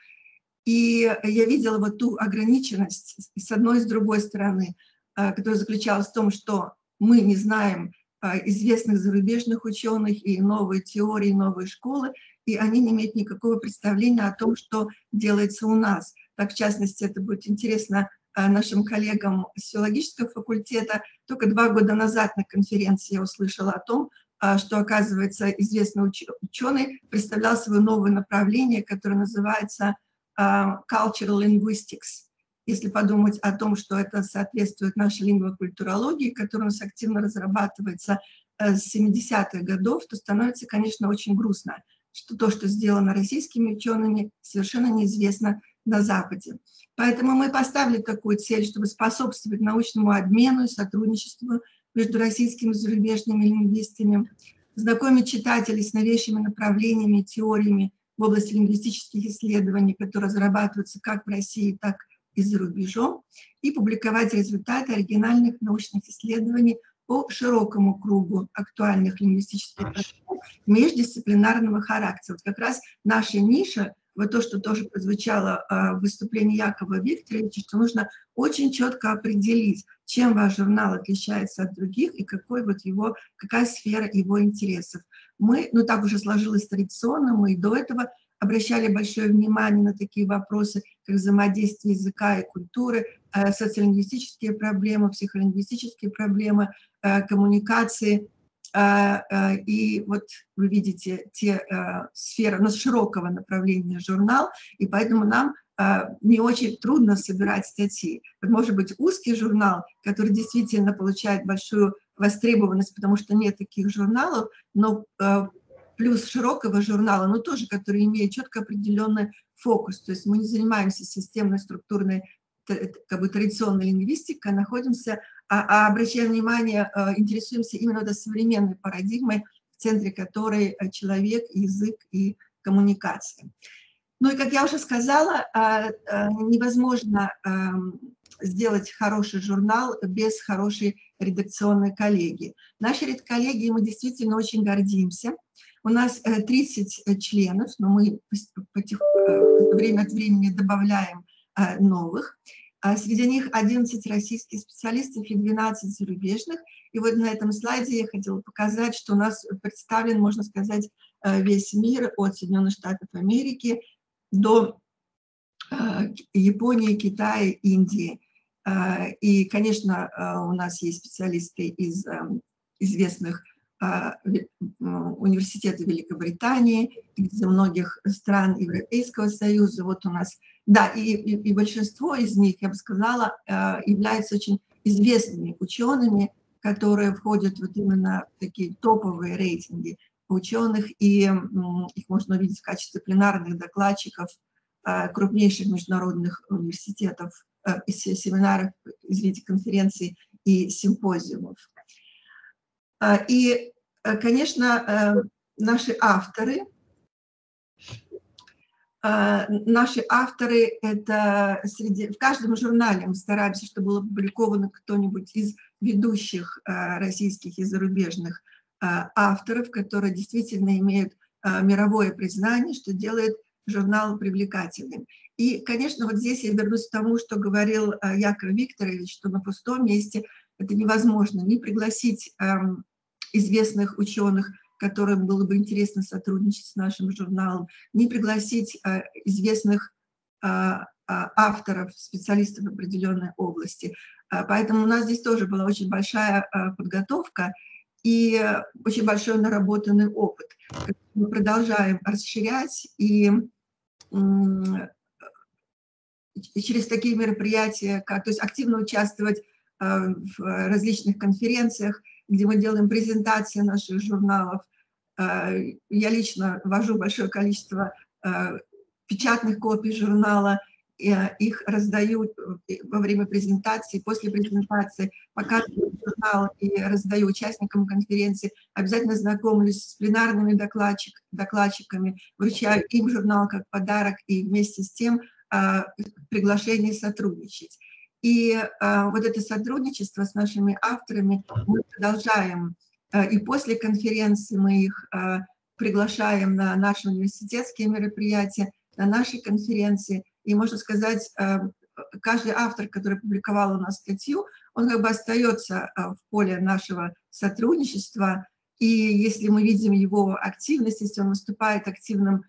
и я видела вот ту ограниченность с одной и с другой стороны, которая заключалась в том, что мы не знаем известных зарубежных ученых и новые теории, новые школы, и они не имеют никакого представления о том, что делается у нас. Так, в частности, это будет интересно э, нашим коллегам с филологического факультета. Только два года назад на конференции я услышала о том, э, что, оказывается, известный ученый представлял свое новое направление, которое называется Cultural Linguistics. Если подумать о том, что это соответствует нашей лингвокультурологии, которая у нас активно разрабатывается с 70-х годов, то становится, конечно, очень грустно – что то, что сделано российскими учеными, совершенно неизвестно на Западе. Поэтому мы поставили такую цель, чтобы способствовать научному обмену и сотрудничеству между российскими и зарубежными лингвистами, знакомить читателей с новейшими направлениями и теориями в области лингвистических исследований, которые разрабатываются как в России, так и за рубежом, и публиковать результаты оригинальных научных исследований по широкому кругу актуальных лингвистических проблем междисциплинарного характера. Вот как раз наша ниша, вот то, что тоже прозвучало а, в выступлении Якова Викторовича, что нужно очень четко определить, чем ваш журнал отличается от других и какой вот его, какая сфера его интересов. Мы, ну так уже сложилось традиционно, мы и до этого обращали большое внимание на такие вопросы, как взаимодействие языка и культуры, э, социолингвистические проблемы, психолингвистические проблемы, э, коммуникации. Э, и вот вы видите те сферы, у нас широкого направления журнал, и поэтому нам не очень трудно собирать статьи. Может быть узкий журнал, который действительно получает большую востребованность, потому что нет таких журналов, но плюс широкого журнала, но тоже, который имеет четко определенный фокус. То есть мы не занимаемся системной, структурной, как бы традиционной лингвистикой, а находимся, а, а обращаем внимание, а, интересуемся именно этой современной парадигмой, в центре которой человек, язык и коммуникация. Ну и, как я уже сказала, а, а, невозможно сделать хороший журнал без хорошей редакционной коллегии. Нашей редколлегии мы действительно очень гордимся. У нас 30 э, членов, но мы э, время от времени добавляем э, новых. А среди них 11 российских специалистов и 12 зарубежных. И вот на этом слайде я хотела показать, что у нас представлен, можно сказать, весь мир от Соединенных Штатов Америки до Японии, Китая, Индии. А, и, конечно, а, у нас есть специалисты из известных а, университетов Великобритании, из многих стран Европейского Союза. Вот у нас, да, и, и, и большинство из них, я бы сказала, являются очень известными учеными, которые входят вот именно в такие топовые рейтинги ученых, и их можно увидеть в качестве пленарных докладчиков крупнейших международных университетов Э, семинаров, извините, конференций и симпозиумов. А, и, э, конечно, э, наши авторы, наши авторы, это среди, в каждом журнале мы стараемся, чтобы было опубликовано кто-нибудь из ведущих российских и зарубежных авторов, которые действительно имеют мировое признание, что делает журнал привлекательным. И, конечно, вот здесь я вернусь к тому, что говорил э, Яков Викторович, что на пустом месте это невозможно. Не пригласить эм, известных ученых, которым было бы интересно сотрудничать с нашим журналом, не пригласить э, известных э, авторов, специалистов в определенной области. Поэтому у нас здесь тоже была очень большая подготовка и очень большой наработанный опыт. Мы продолжаем расширять и через такие мероприятия, как, то есть активно участвовать э, в различных конференциях, где мы делаем презентации наших журналов. Э, я лично вожу большое количество э, печатных копий журнала, их раздаю во время презентации, после презентации, показываю журнал и раздаю участникам конференции, обязательно знакомлюсь с пленарными докладчик, докладчиками, вручаю им журнал как подарок и вместе с тем а, приглашение сотрудничать. И а, вот это сотрудничество с нашими авторами мы продолжаем. А, и после конференции мы их приглашаем на наши университетские мероприятия, на наши конференции. И можно сказать, каждый автор, который публиковал у нас статью, он как бы остается в поле нашего сотрудничества. И если мы видим его активность, если он выступает активным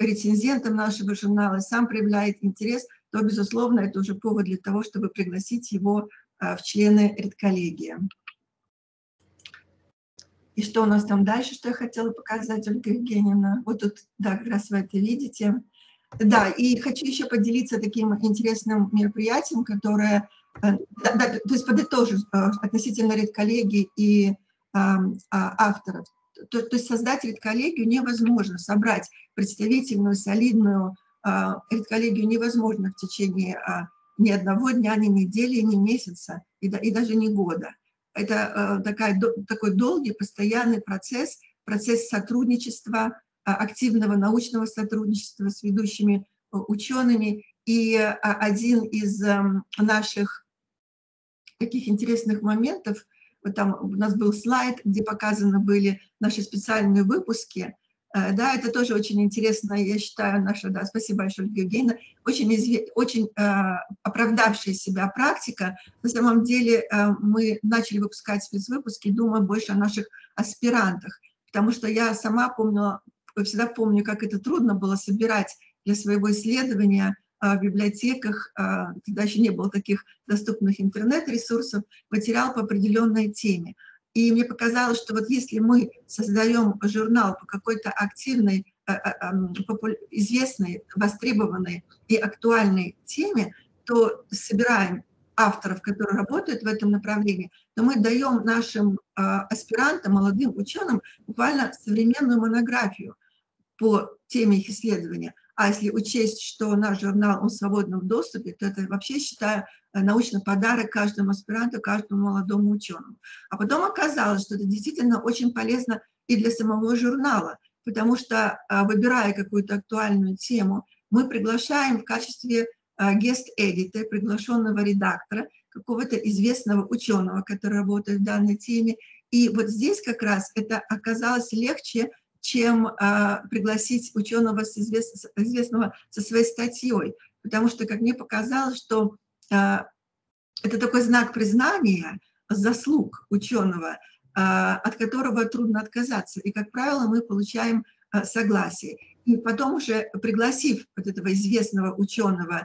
рецензентом нашего журнала, сам проявляет интерес, то, безусловно, это уже повод для того, чтобы пригласить его а, в члены редколлегии. И что у нас там дальше, что я хотела показать, Ольга Евгеньевна? Вот тут, да, как раз вы это видите. Да, и хочу еще поделиться таким интересным мероприятием, которое, э, да, да, то есть подытожу э, относительно редколлегии и а, авторов то, то есть создать редколлегию невозможно, собрать представительную, солидную а, редколлегию невозможно в течение а, ни одного дня, ни недели, ни месяца и, и даже ни года. Это а, такая, такой долгий, постоянный процесс, процесс сотрудничества, активного научного сотрудничества с ведущими учеными. И один из наших таких интересных моментов вот там у нас был слайд, где показаны были наши специальные выпуски. Э, да, это тоже очень интересно, я считаю, наша, да, спасибо большое, Евгеньевна, очень, изве, очень э, оправдавшая себя практика. На самом деле э, мы начали выпускать спецвыпуски, думая больше о наших аспирантах, потому что я сама всегда помню, как это трудно было собирать для своего исследования в библиотеках, а, тогда еще не было таких доступных интернет-ресурсов, материал по определенной теме. И мне показалось, что вот если мы создаем журнал по какой-то активной, а, а, известной, востребованной и актуальной теме, то собираем авторов, которые работают в этом направлении, то мы даем нашим аспирантам, молодым ученым буквально современную монографию по теме их исследования. А если учесть, что наш журнал он в свободном доступе, то это вообще, считаю, э, научный подарок каждому аспиранту, каждому молодому ученому. А потом оказалось, что это действительно очень полезно и для самого журнала, потому что, выбирая какую-то актуальную тему, мы приглашаем в качестве гест-эдита, приглашенного редактора, какого-то известного ученого, который работает в данной теме. И вот здесь как раз это оказалось легче, чем а, пригласить ученого с извест, известного со своей статьей, потому что, как мне показалось, что а, это такой знак признания заслуг ученого, а, от которого трудно отказаться. И, как правило, мы получаем согласие. И потом уже пригласив вот этого известного ученого,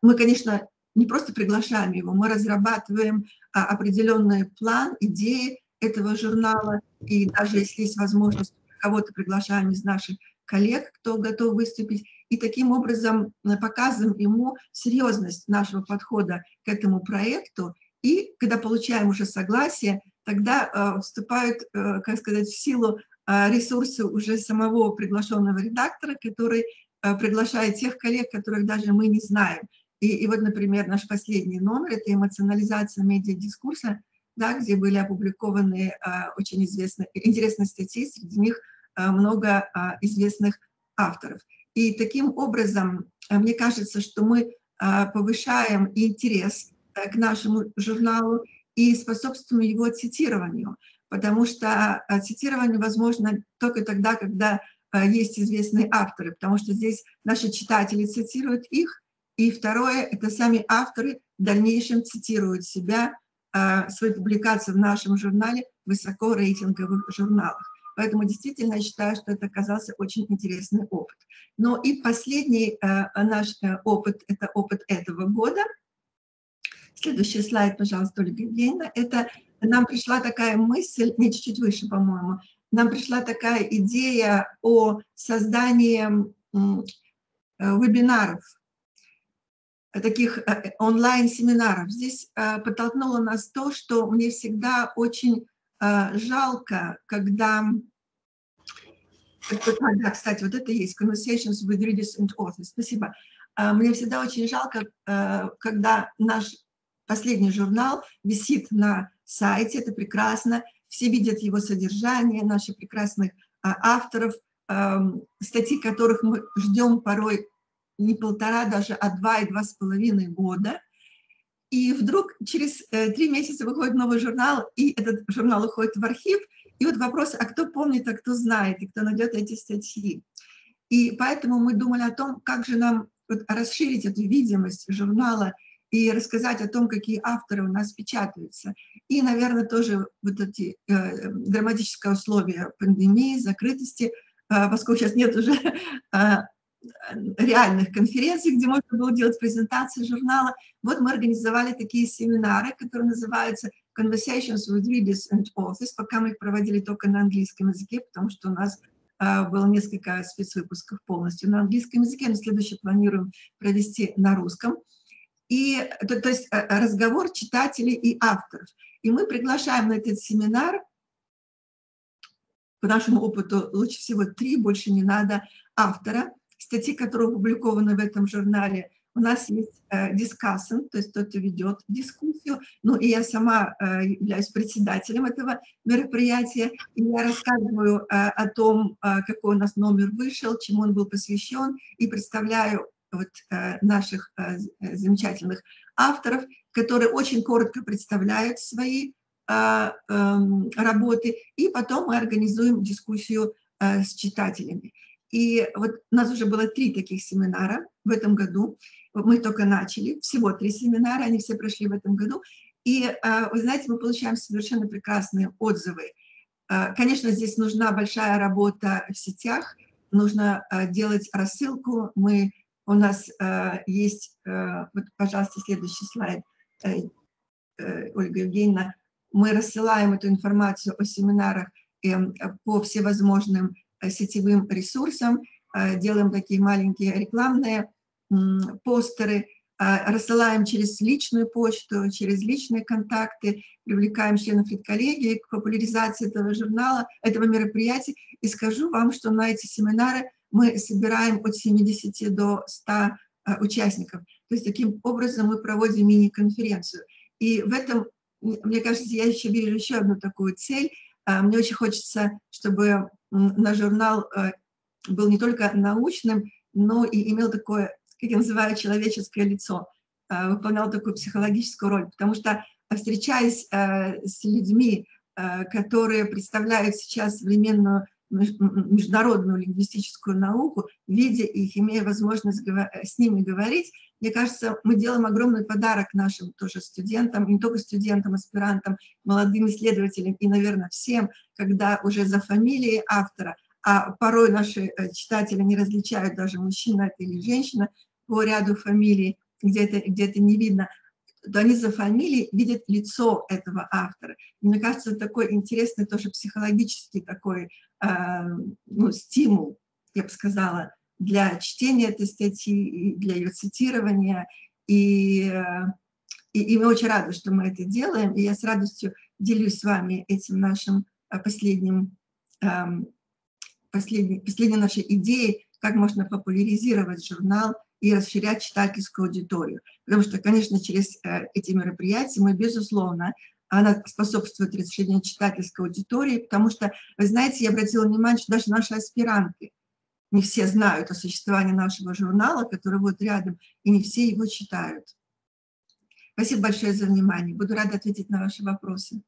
мы, конечно, не просто приглашаем его, мы разрабатываем определенный план, идеи этого журнала, и даже если есть возможность кого-то приглашаем из наших коллег, кто готов выступить, и таким образом э, показываем ему серьезность нашего подхода к этому проекту. И когда получаем уже согласие, тогда э, вступают, э, как сказать, в силу э, ресурсы уже самого приглашенного редактора, который э, приглашает тех коллег, которых даже мы не знаем. И, и вот, например, наш последний номер – это эмоционализация медиадискурса, да, где были опубликованы а, очень известные, интересные статьи, среди них много а, известных авторов. И таким образом, а, мне кажется, что мы а, повышаем интерес а, к нашему журналу и способствуем его цитированию, потому что цитирование возможно только тогда, когда есть известные авторы, потому что здесь наши читатели цитируют их, и второе, это сами авторы в дальнейшем цитируют себя свои публикации в нашем журнале, высоко рейтинговых журналах. Поэтому действительно я считаю, что это оказался очень интересный опыт. Но и последний э, наш э, опыт, это опыт этого года. Следующий слайд, пожалуйста, Ольга Евгеньевна. Это нам пришла такая мысль, не чуть-чуть выше, по-моему, нам пришла такая идея о создании э, вебинаров таких онлайн-семинаров. Здесь подтолкнуло нас то, что мне всегда очень жалко, когда... Да, кстати, вот это есть Conversations with Readers and Authors. Спасибо. Мне всегда очень жалко, когда наш последний журнал висит на сайте, это прекрасно, все видят его содержание, наших прекрасных авторов, статьи которых мы ждем порой не полтора даже, а два и два с половиной года. И вдруг через э, три месяца выходит новый журнал, и этот журнал уходит в архив. И вот вопрос, а кто помнит, а кто знает, и кто найдет эти статьи. И поэтому мы думали о том, как же нам вот расширить эту видимость журнала и рассказать о том, какие авторы у нас печатаются. И, наверное, тоже вот эти э, драматические условия пандемии, закрытости, э, поскольку сейчас нет уже (laughs) э, реальных конференций, где можно было делать презентации журнала. Вот мы организовали такие семинары, которые называются Conversations with Readers and Authors, пока мы их проводили только на английском языке, потому что у нас uh, было несколько спецвыпусков полностью на английском языке, но следующий планируем провести на русском. И, то, то есть э, разговор читателей и авторов. И мы приглашаем на этот семинар, по нашему опыту лучше всего три, больше не надо, автора, статьи, которые опубликованы в этом журнале, у нас есть э, дискассен, то есть тот, кто ведет дискуссию. Ну и я сама э, являюсь председателем этого мероприятия. И я рассказываю э, о том, э, какой у нас номер вышел, чему он был посвящен, и представляю вот, э, наших э, э замечательных авторов, которые очень коротко представляют свои э, э, работы, и потом мы организуем дискуссию э, с читателями. И вот у нас уже было три таких семинара в этом году. Мы только начали, всего три семинара, они все прошли в этом году. И, а, вы знаете, мы получаем совершенно прекрасные отзывы. А, конечно, здесь нужна большая работа в сетях, нужно а, делать рассылку. Мы, у нас есть, вот, пожалуйста, следующий слайд, э, э, Ольга Евгеньевна, мы рассылаем эту информацию о семинарах эм, по всевозможным Э, сетевым ресурсам, э, делаем такие маленькие рекламные постеры, э, рассылаем через личную почту, через личные контакты, привлекаем членов редколлегии к популяризации этого журнала, этого мероприятия. И скажу вам, что на эти семинары мы собираем от 70 до 100 участников. То есть таким образом мы проводим мини-конференцию. И в этом, мне кажется, я еще вижу еще одну такую цель. Мне очень хочется, чтобы наш журнал был не только научным, но и имел такое, как я называю, человеческое лицо, выполнял такую психологическую роль, потому что встречаясь с людьми, которые представляют сейчас современную международную лингвистическую науку, видя их, имея возможность с ними говорить, мне кажется, мы делаем огромный подарок нашим тоже студентам, не только студентам, аспирантам, молодым исследователям и, наверное, всем, когда уже за фамилией автора, а порой наши э, читатели не различают даже мужчина это или женщина по ряду фамилий, где это, где это не видно, то они за фамилией видят лицо этого автора. И мне кажется, такой интересный тоже психологический такой э, ну, стимул, я бы сказала, для чтения этой статьи, для ее цитирования. И, э, и, и мы очень рады, что мы это делаем. И я с радостью делюсь с вами этим нашим э, последним, эм, последней, последней нашей идеей, как можно популяризировать журнал и расширять читательскую аудиторию. Потому что, конечно, через э, эти мероприятия мы, безусловно, она способствует расширению читательской аудитории, потому что, вы знаете, я обратила внимание, что даже наши аспиранты, не все знают о существовании нашего журнала, который вот рядом, и не все его читают. Спасибо большое за внимание. Буду рада ответить на ваши вопросы.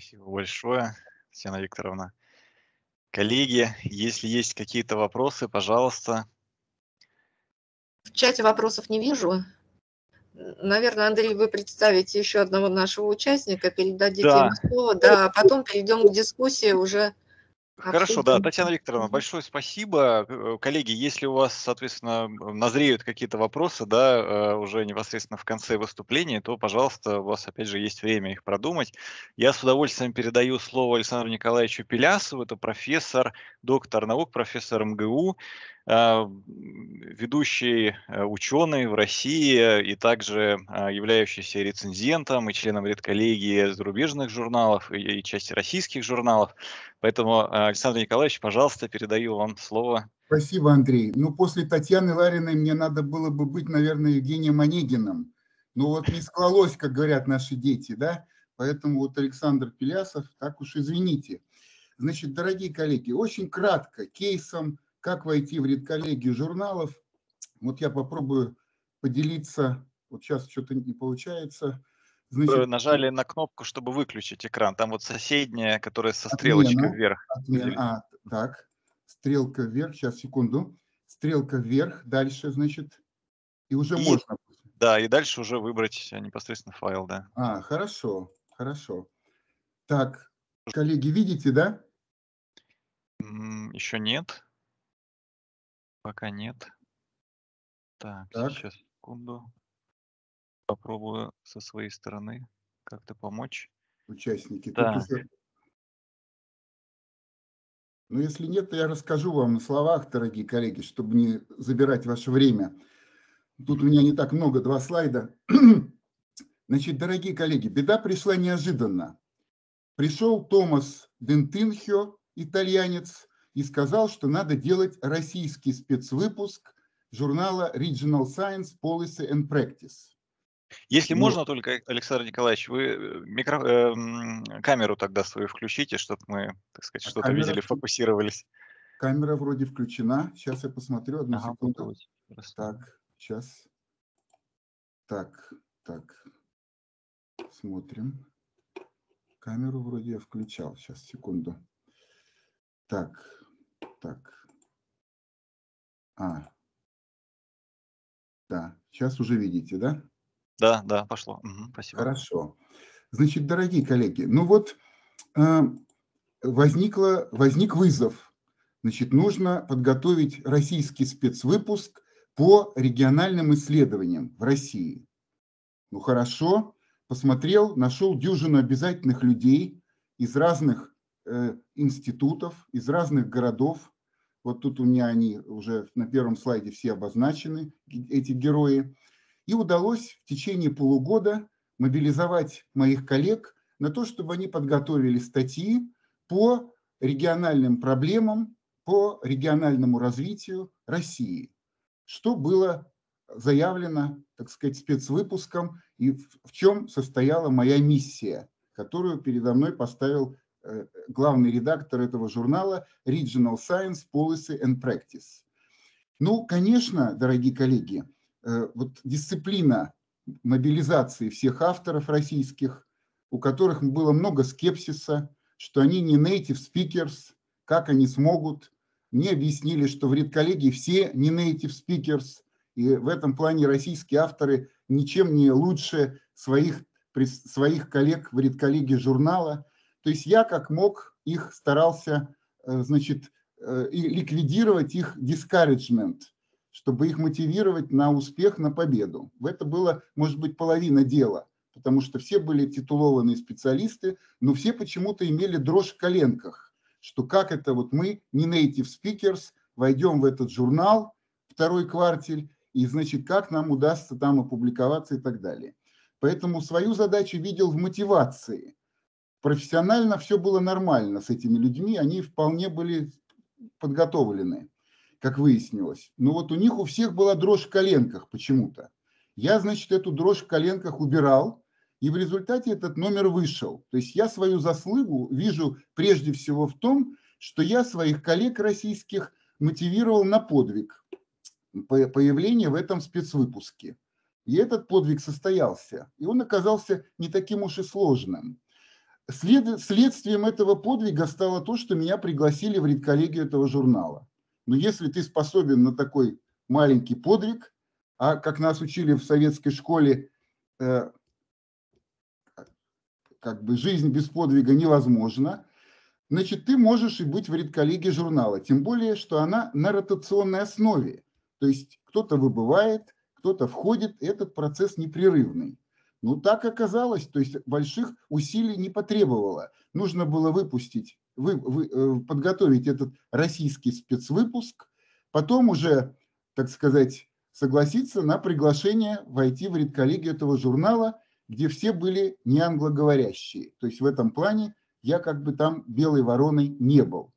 Спасибо большое, Татьяна Викторовна. Коллеги, если есть какие-то вопросы, пожалуйста. В чате вопросов не вижу. Наверное, Андрей, вы представите еще одного нашего участника, передадите да. ему слово, да, а потом перейдем к дискуссии уже Хорошо, да, Татьяна Викторовна, большое спасибо. Э, коллеги, если у вас, соответственно, назреют какие-то вопросы, да, э, уже непосредственно в конце выступления, то, пожалуйста, у вас, опять же, есть время их продумать. Я с удовольствием передаю слово Александру Николаевичу Пелясову, это профессор, доктор наук, профессор МГУ, а, ведущий э, ученый в России и также являющийся рецензентом и членом редколлегии зарубежных журналов и части российских журналов. Поэтому, а, Александр Николаевич, пожалуйста, передаю вам слово. Спасибо, Андрей. Ну, после Татьяны Лариной мне надо было бы быть, наверное, Евгением Онегиным. Но вот не склалось, как говорят наши дети, да? Поэтому вот Александр Пелясов, так уж извините. Значит, дорогие коллеги, очень кратко, кейсом как войти в редколлегию журналов? Вот я попробую поделиться. Вот сейчас что-то не получается. Значит, нажали на кнопку, чтобы выключить экран. Там вот соседняя, которая со стрелочкой отмена, вверх. Отмена. А, так, стрелка вверх. Сейчас, секунду. Стрелка вверх. Дальше, значит, и уже и, можно. Да, и дальше уже выбрать непосредственно файл, да. А, хорошо, хорошо. Так, коллеги, видите, да? Еще нет. Пока нет. Так, Так. сейчас, секунду. Попробую со своей стороны как-то помочь. Участники. Да. уже- Ну, если нет, то я расскажу вам на словах, дорогие коллеги, чтобы не забирать ваше время. Тут у меня не так много, два слайда. (clears throat) Значит, дорогие коллеги, беда пришла неожиданно. Пришел Томас Дентинхио, итальянец, и сказал, что надо делать российский спецвыпуск журнала Regional Science Policy and Practice. Если ну, можно только, Александр Николаевич, вы э, микро, э, камеру тогда свою включите, чтобы мы, так сказать, а что-то видели, фокусировались. Камера вроде включена. Сейчас я посмотрю, одну ага, секунду. Так, сейчас. Так, так. Смотрим. Камеру вроде я включал. Сейчас, секунду. Так, так. А. Да, сейчас уже видите, да? Да, да, пошло. Угу, спасибо. Хорошо. Значит, дорогие коллеги, ну вот э, возникло, возник вызов. Значит, нужно подготовить российский спецвыпуск по региональным исследованиям в России. Ну хорошо, посмотрел, нашел дюжину обязательных людей из разных Э, институтов из разных городов. Вот тут у меня они уже на первом слайде все обозначены, эти герои. И удалось в течение полугода мобилизовать моих коллег на то, чтобы они подготовили статьи по региональным проблемам, по региональному развитию России. Что было заявлено, так сказать, спецвыпуском, и в чем состояла моя миссия, которую передо мной поставил э, главный редактор этого журнала Regional Science Policy and Practice. Ну, конечно, дорогие коллеги, вот дисциплина мобилизации всех авторов российских, у которых было много скепсиса, что они не native speakers, как они смогут. Мне объяснили, что в редколлегии все не native speakers, и в этом плане российские авторы ничем не лучше своих, своих коллег в редколлегии журнала. То есть я как мог их старался э, значит, э, ликвидировать их discouragement, чтобы их мотивировать на успех, на победу. Это было, может быть, половина дела, потому что все были титулованные специалисты, но все почему-то имели дрожь в коленках, что как это вот мы, не native speakers, войдем в этот журнал, второй квартель, и, значит, как нам удастся там опубликоваться и так далее. Поэтому свою задачу видел в мотивации. Профессионально все было нормально с этими людьми, они вполне были подготовлены, как выяснилось. Но вот у них у всех была дрожь в коленках почему-то. Я, значит, эту дрожь в коленках убирал, и в результате этот номер вышел. То есть я свою заслугу вижу прежде всего в том, что я своих коллег российских мотивировал на подвиг появления в этом спецвыпуске. И этот подвиг состоялся, и он оказался не таким уж и сложным. След, следствием этого подвига стало то, что меня пригласили в редколлегию этого журнала. Но если ты способен на такой маленький подвиг, а как нас учили в советской школе, э, как бы жизнь без подвига невозможна, значит, ты можешь и быть в редколлегии журнала. Тем более, что она на ротационной основе. То есть кто-то выбывает, кто-то входит, этот процесс непрерывный. Ну, так оказалось, то есть больших усилий не потребовало. Нужно было выпустить, вы, вы, э, подготовить этот российский спецвыпуск, потом уже, так сказать, согласиться на приглашение войти в редколлегию этого журнала, где все были не англоговорящие. То есть в этом плане я как бы там белой вороной не был.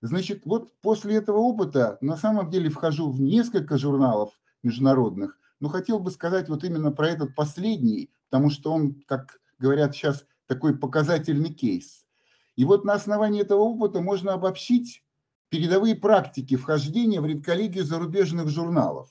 Значит, вот после этого опыта на самом деле вхожу в несколько журналов международных, но хотел бы сказать вот именно про этот последний, потому что он, как говорят сейчас, такой показательный кейс. И вот на основании этого опыта можно обобщить передовые практики вхождения в редколлегию зарубежных журналов.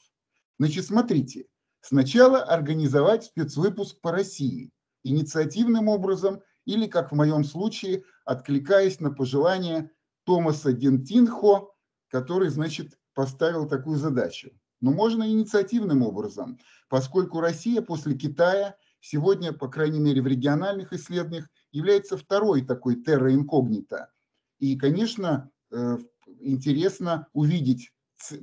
Значит, смотрите, сначала организовать спецвыпуск по России инициативным образом или, как в моем случае, откликаясь на пожелания Томаса Дентинхо, который, значит, поставил такую задачу. Но можно инициативным образом, поскольку Россия после Китая сегодня, по крайней мере, в региональных исследованиях, является второй такой терра инкогнито. И, конечно, э, интересно увидеть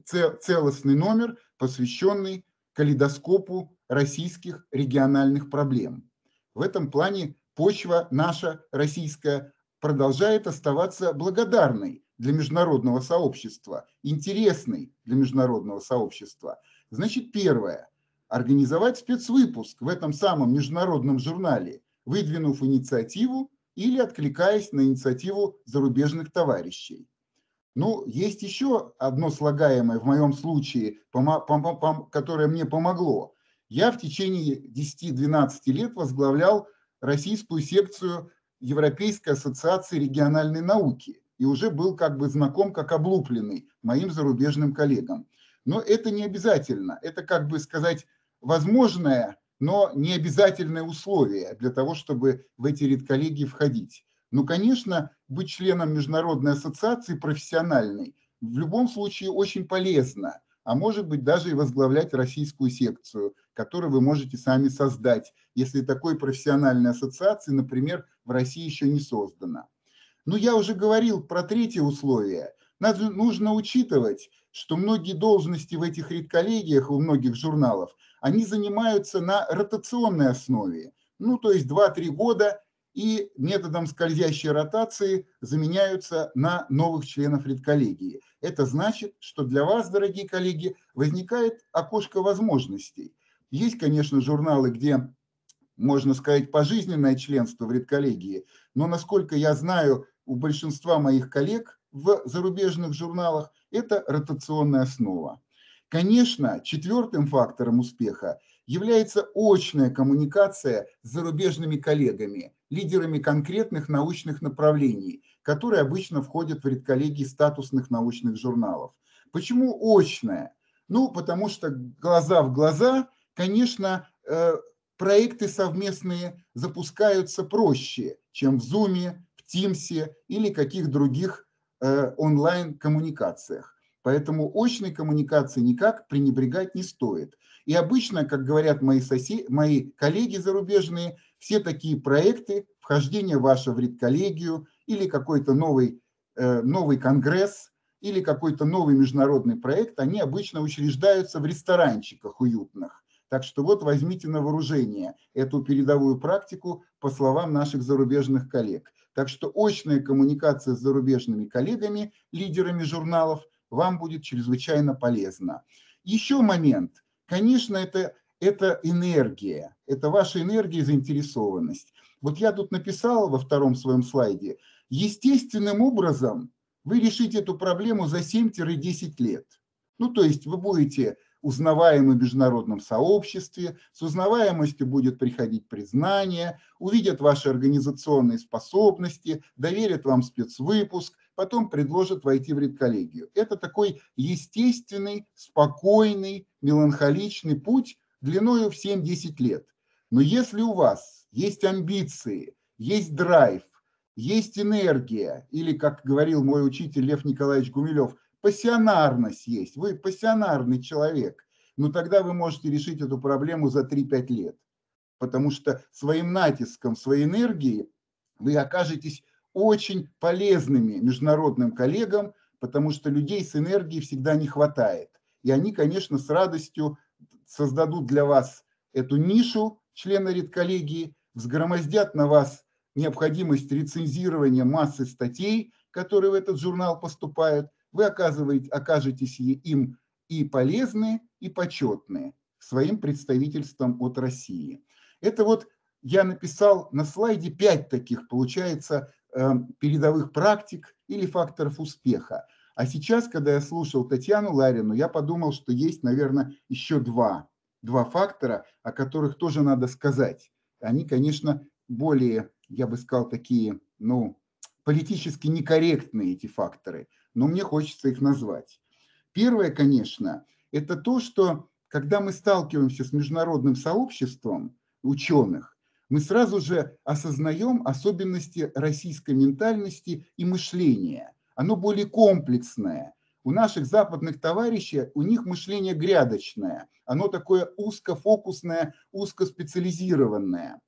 целостный номер, посвященный калейдоскопу российских региональных проблем. В этом плане почва наша российская продолжает оставаться благодарной для международного сообщества, интересной для международного сообщества. Значит, первое – организовать спецвыпуск в этом самом международном журнале, выдвинув инициативу или откликаясь на инициативу зарубежных товарищей. Ну, есть еще одно слагаемое в моем случае, которое мне помогло. Я в течение 10-12 лет возглавлял российскую секцию Европейской ассоциации региональной науки и уже был как бы знаком как облупленный моим зарубежным коллегам. Но это не обязательно, это как бы сказать возможное, но не обязательное условие для того, чтобы в эти редколлегии входить. Ну, конечно, быть членом международной ассоциации профессиональной в любом случае очень полезно, а может быть даже и возглавлять российскую секцию, которую вы можете сами создать, если такой профессиональной ассоциации, например, в России еще не создано. Но я уже говорил про третье условие. Надо, нужно учитывать, что многие должности в этих редколлегиях, у многих журналов, они занимаются на ротационной основе. Ну, то есть 2-3 года и методом скользящей ротации заменяются на новых членов редколлегии. Это значит, что для вас, дорогие коллеги, возникает окошко возможностей. Есть, конечно, журналы, где можно сказать, пожизненное членство в редколлегии, но, насколько я знаю, у большинства моих коллег в зарубежных журналах это ротационная основа. Конечно, четвертым фактором успеха является очная коммуникация с зарубежными коллегами, лидерами конкретных научных направлений, которые обычно входят в редколлегии статусных научных журналов. Почему очная? Ну, потому что глаза в глаза, конечно, э, проекты совместные запускаются проще, чем в Zoom, в Teams или каких других э, онлайн-коммуникациях. Поэтому очной коммуникации никак пренебрегать не стоит. И обычно, как говорят мои, соседи, мои коллеги зарубежные, все такие проекты, вхождение ваше в редколлегию или какой-то новый, э, новый конгресс или какой-то новый международный проект, они обычно учреждаются в ресторанчиках уютных. Так что вот возьмите на вооружение эту передовую практику по словам наших зарубежных коллег. Так что очная коммуникация с зарубежными коллегами, лидерами журналов – вам будет чрезвычайно полезно. Еще момент. Конечно, это, это энергия. Это ваша энергия и заинтересованность. Вот я тут написал во втором своем слайде. Естественным образом вы решите эту проблему за 7-10 лет. Ну, то есть вы будете узнаваемы в международном сообществе, с узнаваемостью будет приходить признание, увидят ваши организационные способности, доверят вам спецвыпуск, потом предложат войти в редколлегию. Это такой естественный, спокойный, меланхоличный путь длиною в 7-10 лет. Но если у вас есть амбиции, есть драйв, есть энергия, или, как говорил мой учитель Лев Николаевич Гумилев, пассионарность есть, вы пассионарный человек, ну тогда вы можете решить эту проблему за 3-5 лет. Потому что своим натиском, своей энергией вы окажетесь очень полезными международным коллегам, потому что людей с энергией всегда не хватает. И они, конечно, с радостью создадут для вас эту нишу члена редколлегии, взгромоздят на вас необходимость рецензирования массы статей, которые в этот журнал поступают, вы оказываете, окажетесь им и полезны, и почетны своим представительством от России. Это вот я написал на слайде пять таких, получается, передовых практик или факторов успеха. А сейчас, когда я слушал Татьяну Ларину, я подумал, что есть, наверное, еще два, два фактора, о которых тоже надо сказать. Они, конечно, более, я бы сказал, такие, ну, политически некорректные эти факторы, но мне хочется их назвать. Первое, конечно, это то, что когда мы сталкиваемся с международным сообществом ученых, мы сразу же осознаем особенности российской ментальности и мышления. Оно более комплексное. У наших западных товарищей, у них мышление грядочное. Оно такое узкофокусное, узкоспециализированное.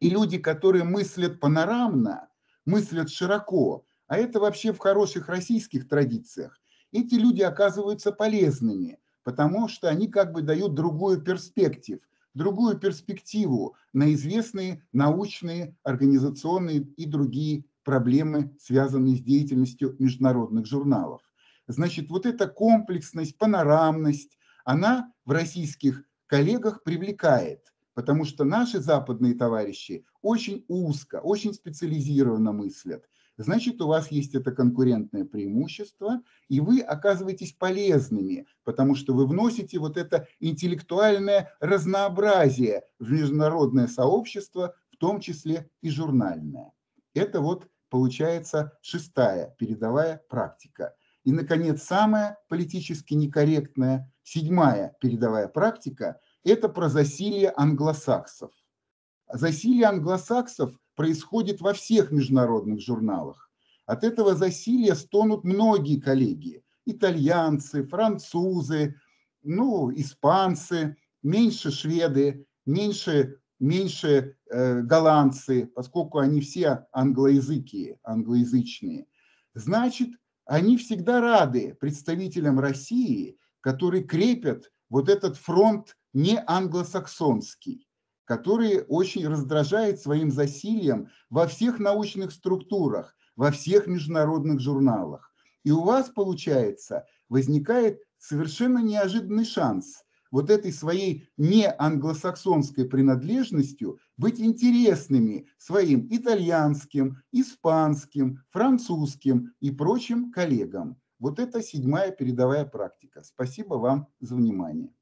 И люди, которые мыслят панорамно, мыслят широко, а это вообще в хороших российских традициях, эти люди оказываются полезными, потому что они как бы дают другую перспективу другую перспективу на известные научные, организационные и другие проблемы, связанные с деятельностью международных журналов. Значит, вот эта комплексность, панорамность, она в российских коллегах привлекает, потому что наши западные товарищи очень узко, очень специализированно мыслят значит, у вас есть это конкурентное преимущество, и вы оказываетесь полезными, потому что вы вносите вот это интеллектуальное разнообразие в международное сообщество, в том числе и журнальное. Это вот получается шестая передовая практика. И, наконец, самая политически некорректная, седьмая передовая практика – это про засилие англосаксов. Засилие англосаксов происходит во всех международных журналах. От этого засилия стонут многие коллеги. Итальянцы, французы, ну, испанцы, меньше шведы, меньше, меньше э, голландцы, поскольку они все англоязыкие, англоязычные. Значит, они всегда рады представителям России, которые крепят вот этот фронт не англосаксонский который очень раздражает своим засилием во всех научных структурах, во всех международных журналах. И у вас, получается, возникает совершенно неожиданный шанс вот этой своей не англосаксонской принадлежностью быть интересными своим итальянским, испанским, французским и прочим коллегам. Вот это седьмая передовая практика. Спасибо вам за внимание.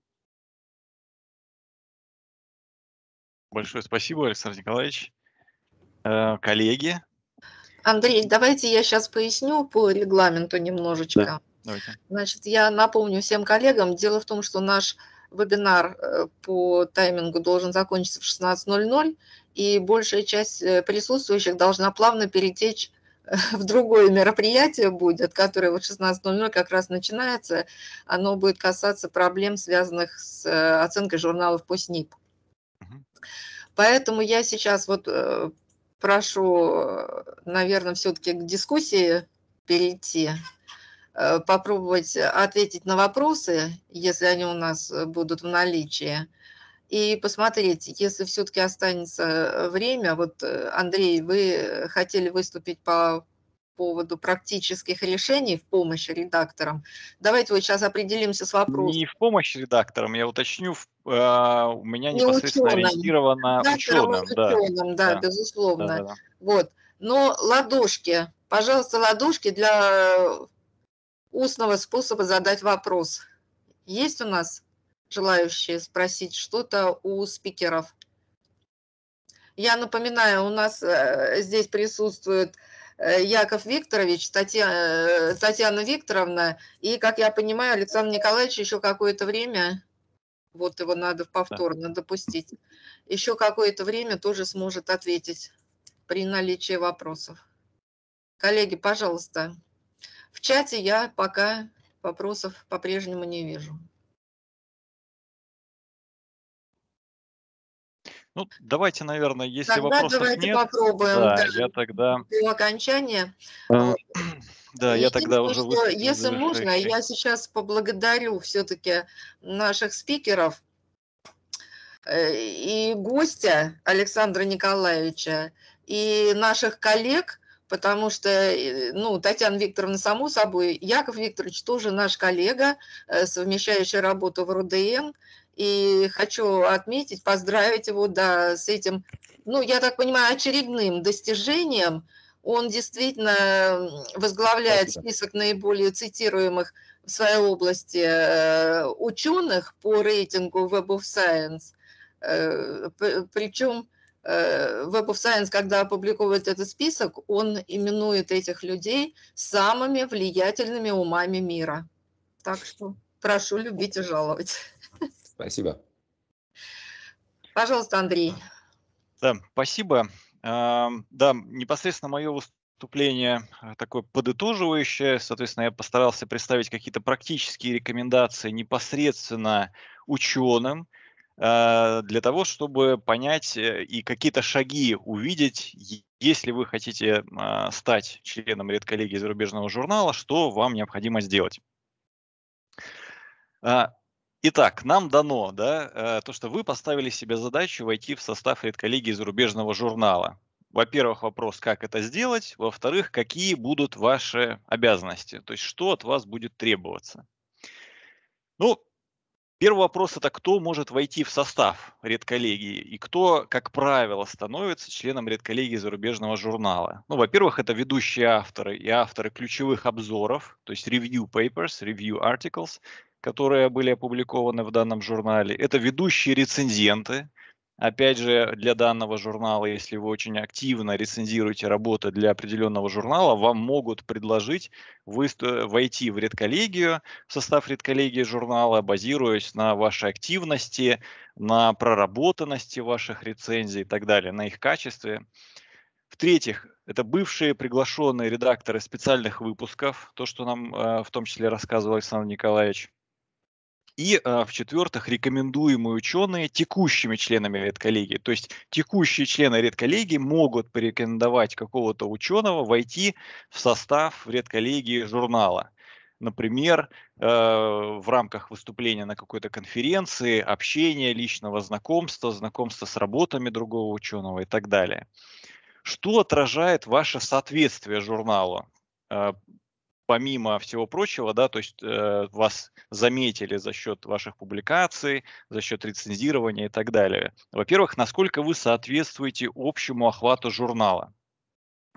Большое спасибо, Александр Николаевич. Э, коллеги. Андрей, давайте я сейчас поясню по регламенту немножечко. Да, давайте. Значит, я напомню всем коллегам, дело в том, что наш вебинар э, по таймингу должен закончиться в 16.00, и большая часть э, присутствующих должна плавно перетечь в другое мероприятие будет, которое вот 16.00 как раз начинается, оно будет касаться проблем, связанных с оценкой журналов по СНИП. Поэтому я сейчас вот э, прошу, наверное, все-таки к дискуссии перейти, э, попробовать ответить на вопросы, если они у нас будут в наличии, и посмотреть, если все-таки останется время. Вот, э, Андрей, вы хотели выступить по поводу практических решений в помощь редакторам. Давайте вот сейчас определимся с вопросом. Не в помощь редакторам, я уточню, э, у меня Не непосредственно ученым. ориентировано ученым. Да. ученым, да, да, безусловно. Да, да, да. Вот. Но ладошки, пожалуйста, ладошки для устного способа задать вопрос. Есть у нас желающие спросить что-то у спикеров? Я напоминаю, у нас э, здесь присутствует Яков Викторович, Татьяна, э, Татьяна Викторовна, и, как я понимаю, Александр Николаевич еще какое-то время, вот его надо повторно допустить, еще какое-то время тоже сможет ответить при наличии вопросов. Коллеги, пожалуйста, в чате я пока вопросов по-прежнему не вижу. Ну, давайте, наверное, если тогда вопросов давайте нет, попробуем. Да, я тогда... До окончания. А, (clears throat) да, я тогда уже что, Если можно, я сейчас поблагодарю все-таки наших спикеров э, и гостя Александра Николаевича, и наших коллег, потому что, э, ну, Татьяна Викторовна, само собой, Яков Викторович тоже наш коллега, э, совмещающий работу в РУДН, и хочу отметить, поздравить его, да, с этим, ну, я так понимаю, очередным достижением. Он действительно возглавляет Спасибо. список наиболее цитируемых в своей области э, ученых по рейтингу Web of Science. Причем Web of Science, когда опубликовывает этот список, он именует этих людей самыми влиятельными умами мира. Так что прошу любить и жаловать. Спасибо. Пожалуйста, Андрей. Да, спасибо. Да, непосредственно мое выступление э, такое подытоживающее. Соответственно, я постарался представить какие-то практические рекомендации непосредственно ученым, э, для того, чтобы понять э, и какие-то шаги увидеть, если вы хотите стать членом редколлегии зарубежного журнала, что вам необходимо сделать. А, Итак, нам дано да, э, то, что вы поставили себе задачу войти в состав редколлегии зарубежного журнала. Во-первых, вопрос, как это сделать. Во-вторых, какие будут ваши обязанности, то есть что от вас будет требоваться. Ну, первый вопрос это кто может войти в состав редколлегии и кто, как правило, становится членом редколлегии зарубежного журнала. Ну, во-первых, это ведущие авторы и авторы ключевых обзоров, то есть review papers, review articles, которые были опубликованы в данном журнале. Это ведущие рецензенты. Опять же, для данного журнала, если вы очень активно рецензируете работы для определенного журнала, вам могут предложить войти в редколлегию, в состав редколлегии журнала, базируясь на вашей активности, на проработанности ваших рецензий и так далее, на их качестве. В-третьих, это бывшие приглашенные редакторы специальных выпусков, то, что нам э, в том числе рассказывал Александр Николаевич. И, а, в-четвертых, рекомендуемые ученые текущими членами редколлегии. То есть текущие члены редколлегии могут порекомендовать какого-то ученого войти в состав редколлегии журнала. Например, э, в рамках выступления на какой-то конференции, общения, личного знакомства, знакомства с работами другого ученого и так далее. Что отражает ваше соответствие журналу? Помимо всего прочего, да, то есть э, вас заметили за счет ваших публикаций, за счет рецензирования и так далее. Во-первых, насколько вы соответствуете общему охвату журнала.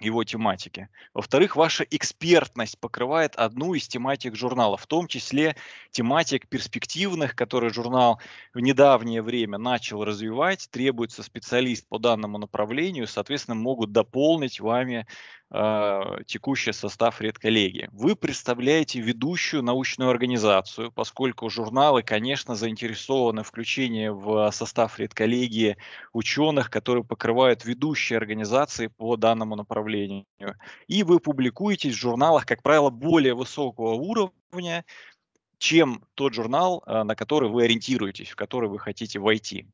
его тематики. Во-вторых, ваша экспертность покрывает одну из тематик журнала, в том числе тематик перспективных, которые журнал в недавнее время начал развивать. Требуется специалист по данному направлению, соответственно, могут дополнить вами текущий состав редколлегии. Вы представляете ведущую научную организацию, поскольку журналы, конечно, заинтересованы в включении в состав редколлегии ученых, которые покрывают ведущие организации по данному направлению. И вы публикуетесь в журналах, как правило, более высокого уровня, чем тот журнал, э, на который вы ориентируетесь, в который вы хотите войти.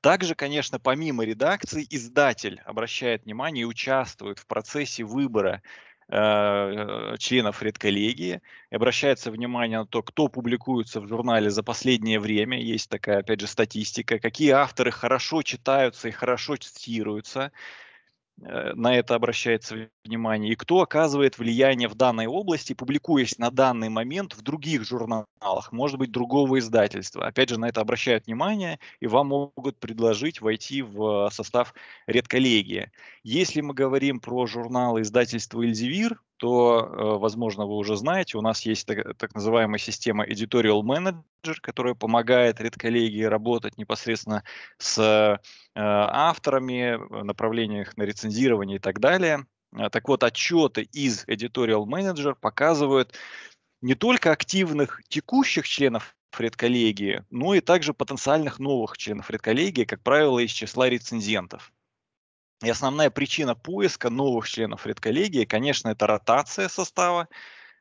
Также, конечно, помимо редакции, издатель обращает внимание и участвует в процессе выбора э, членов редколлегии, обращается внимание на то, кто публикуется в журнале за последнее время. Есть такая, опять же, статистика, какие авторы хорошо читаются и хорошо цитируются. Э, на это обращается внимание, и кто оказывает влияние в данной области, публикуясь на данный момент в других журналах, может быть, другого издательства. Опять же, на это обращают внимание, и вам могут предложить войти в состав редколлегии. Если мы говорим про журналы издательства «Эльзевир», то, э, возможно, вы уже знаете, у нас есть так, так называемая система Editorial Manager, которая помогает редколлегии работать непосредственно с э, авторами, направлениях на рецензирование и так далее. Э, так вот, отчеты из Editorial Manager показывают не только активных текущих членов редколлегии, но и также потенциальных новых членов редколлегии, как правило, из числа рецензентов. И основная причина поиска новых членов редколлегии, конечно, это ротация состава,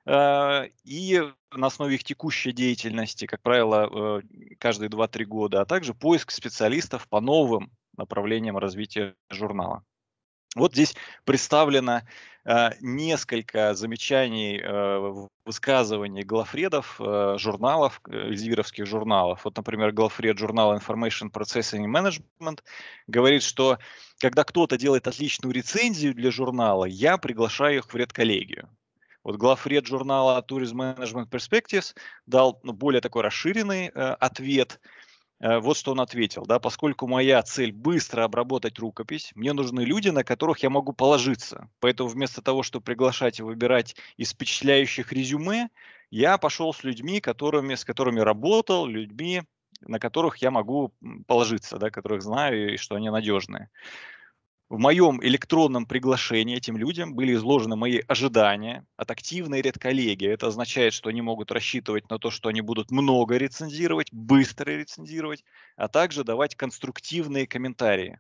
э, и на основе их текущей деятельности, как правило, э, каждые 2-3 года, а также поиск специалистов по новым направлениям развития журнала. Вот здесь представлено э, несколько замечаний, э, высказываний главредов э, журналов, э, эльзевировских журналов. Вот, например, главред журнала Information Processing Management говорит, что когда кто-то делает отличную рецензию для журнала, я приглашаю их в редколлегию. Вот главред журнала Tourism Management Perspectives дал ну, более такой расширенный э, ответ – Э, вот что он ответил, да, поскольку моя цель быстро обработать рукопись, мне нужны люди, на которых я могу положиться. Поэтому вместо того, чтобы приглашать и выбирать из впечатляющих резюме, я пошел с людьми, которыми, с которыми работал, людьми, на которых я могу положиться, да, которых знаю и что они надежные. В моем электронном приглашении этим людям были изложены мои ожидания от активной редколлегии. Это означает, что они могут рассчитывать на то, что они будут много рецензировать, быстро рецензировать, а также давать конструктивные комментарии.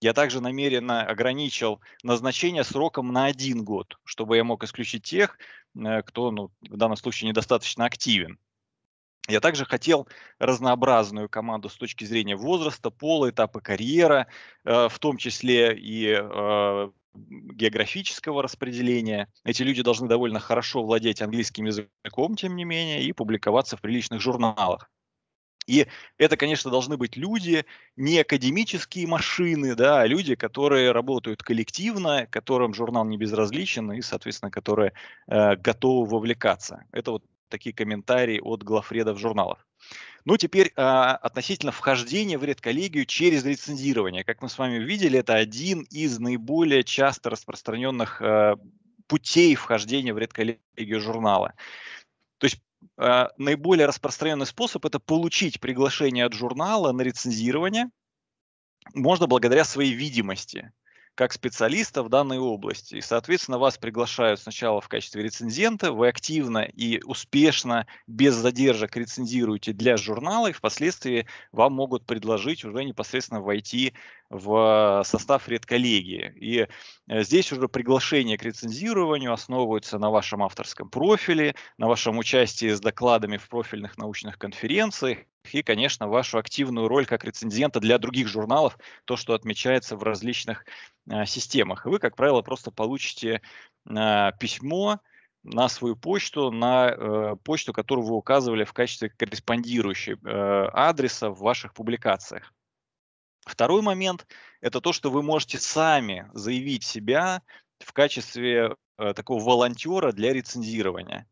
Я также намеренно ограничил назначение сроком на один год, чтобы я мог исключить тех, э, кто ну, в данном случае недостаточно активен. Я также хотел разнообразную команду с точки зрения возраста, пола, этапа карьера, э, в том числе и э, географического распределения. Эти люди должны довольно хорошо владеть английским языком, тем не менее, и публиковаться в приличных журналах. И это, конечно, должны быть люди, не академические машины, да, а люди, которые работают коллективно, которым журнал не безразличен и, соответственно, которые э, готовы вовлекаться. Это вот такие комментарии от главредов журналов. Ну, теперь э, относительно вхождения в редколлегию через лицензирование. Как мы с вами видели, это один из наиболее часто распространенных э, путей вхождения в редколлегию журнала. То есть э, наиболее распространенный способ – это получить приглашение от журнала на рецензирование. Можно благодаря своей видимости как специалиста в данной области. И, соответственно, вас приглашают сначала в качестве рецензента, вы активно и успешно, без задержек рецензируете для журнала, и впоследствии вам могут предложить уже непосредственно войти в состав редколлегии. И э, здесь уже приглашение к рецензированию основывается на вашем авторском профиле, на вашем участии с докладами в профильных научных конференциях и, конечно, вашу активную роль как рецензента для других журналов, то, что отмечается в различных э, системах. И вы, как правило, просто получите э, письмо на свою почту, на э, почту, которую вы указывали в качестве корреспондирующей э, адреса в ваших публикациях. Второй момент – это то, что вы можете сами заявить себя в качестве э, такого волонтера для рецензирования.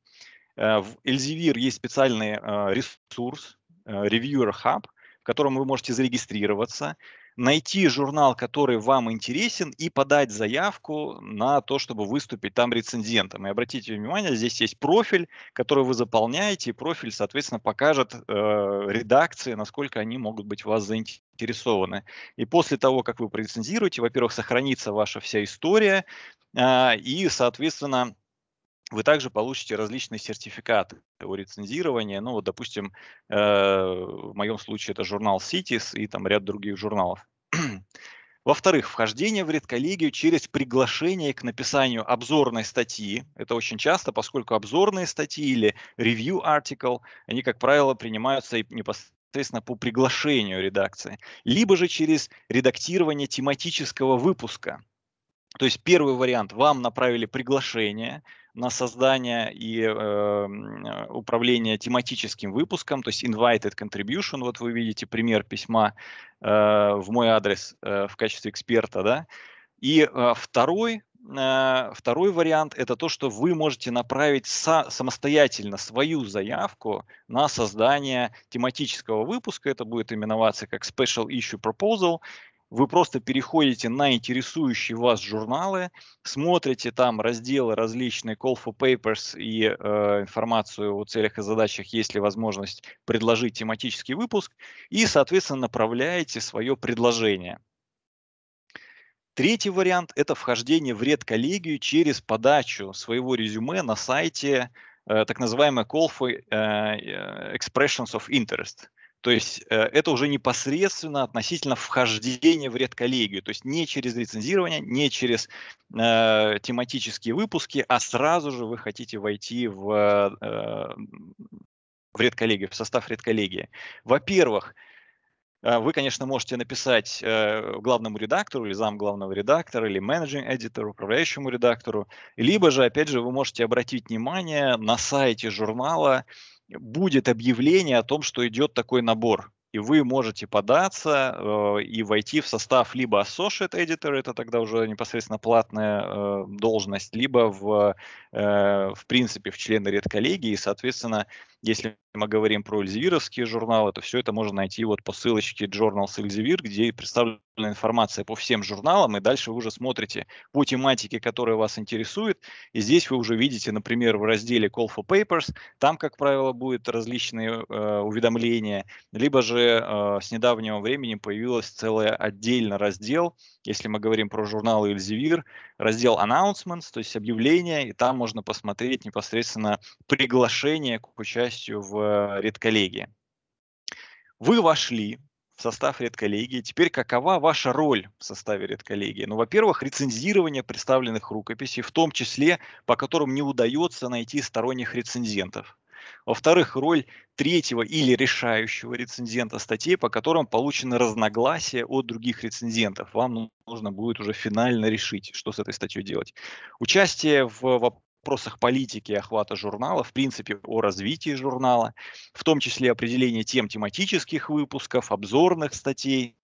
Э, в Elsevier есть специальный э, ресурс, э, Reviewer Hub, в котором вы можете зарегистрироваться. Найти журнал, который вам интересен, и подать заявку на то, чтобы выступить там рецензентом. И обратите внимание, здесь есть профиль, который вы заполняете, и профиль, соответственно, покажет э, редакции, насколько они могут быть вас заинтересованы. И после того, как вы прорецензируете, во-первых, сохранится ваша вся история, э, и, соответственно, вы также получите различные сертификаты о рецензировании. Ну, вот, допустим, э, в моем случае это журнал Cities и там ряд других журналов. (clears throat) Во-вторых, вхождение в редколлегию через приглашение к написанию обзорной статьи. Это очень часто, поскольку обзорные статьи или review article, они, как правило, принимаются непосредственно по приглашению редакции. Либо же через редактирование тематического выпуска. То есть первый вариант, вам направили приглашение, на создание и э, управление тематическим выпуском, то есть invited contribution, вот вы видите пример письма э, в мой адрес э, в качестве эксперта, да. И э, второй, э, второй вариант – это то, что вы можете направить са самостоятельно свою заявку на создание тематического выпуска, это будет именоваться как Special Issue Proposal, вы просто переходите на интересующие вас журналы, смотрите там разделы различные Call for Papers и э, информацию о целях и задачах, есть ли возможность предложить тематический выпуск, и, соответственно, направляете свое предложение. Третий вариант – это вхождение в редколлегию через подачу своего резюме на сайте, э, так называемый Call for э, э Expressions of Interest – то есть э, это уже непосредственно относительно вхождения в редколлегию, то есть не через рецензирование, не через э, тематические выпуски, а сразу же вы хотите войти в, э, в редколлегию, в состав редколлегии. Во-первых, э, вы, конечно, можете написать э, главному редактору или зам главного редактора, или менеджинг эдитору, управляющему редактору, либо же, опять же, вы можете обратить внимание на сайте журнала, будет объявление о том, что идет такой набор. И вы можете податься э, и войти в состав либо Associate Editor, это тогда уже непосредственно платная э, должность, либо в, э, в принципе в члены редколлегии. Соответственно, если мы говорим про эльзевировские журналы, то все это можно найти вот по ссылочке Journals Elsevier, где представлена информация по всем журналам, и дальше вы уже смотрите по тематике, которая вас интересует, и здесь вы уже видите, например, в разделе Call for Papers, там, как правило, будут различные э, уведомления, либо же э, с недавнего времени появилась целый отдельный раздел, если мы говорим про журналы Elsevier, раздел Announcements, то есть объявления, и там можно посмотреть непосредственно приглашение к участию в э, редколлегии. Вы вошли в состав редколлегии. Теперь какова ваша роль в составе редколлегии? Ну, во-первых, рецензирование представленных рукописей, в том числе, по которым не удается найти сторонних рецензентов. Во-вторых, роль третьего или решающего рецензента статей, по которым получены разногласия от других рецензентов. Вам нужно будет уже финально решить, что с этой статьей делать. Участие в вопросах политики охвата журнала, в принципе, о развитии журнала, в том числе определение тем тематических выпусков, обзорных статей,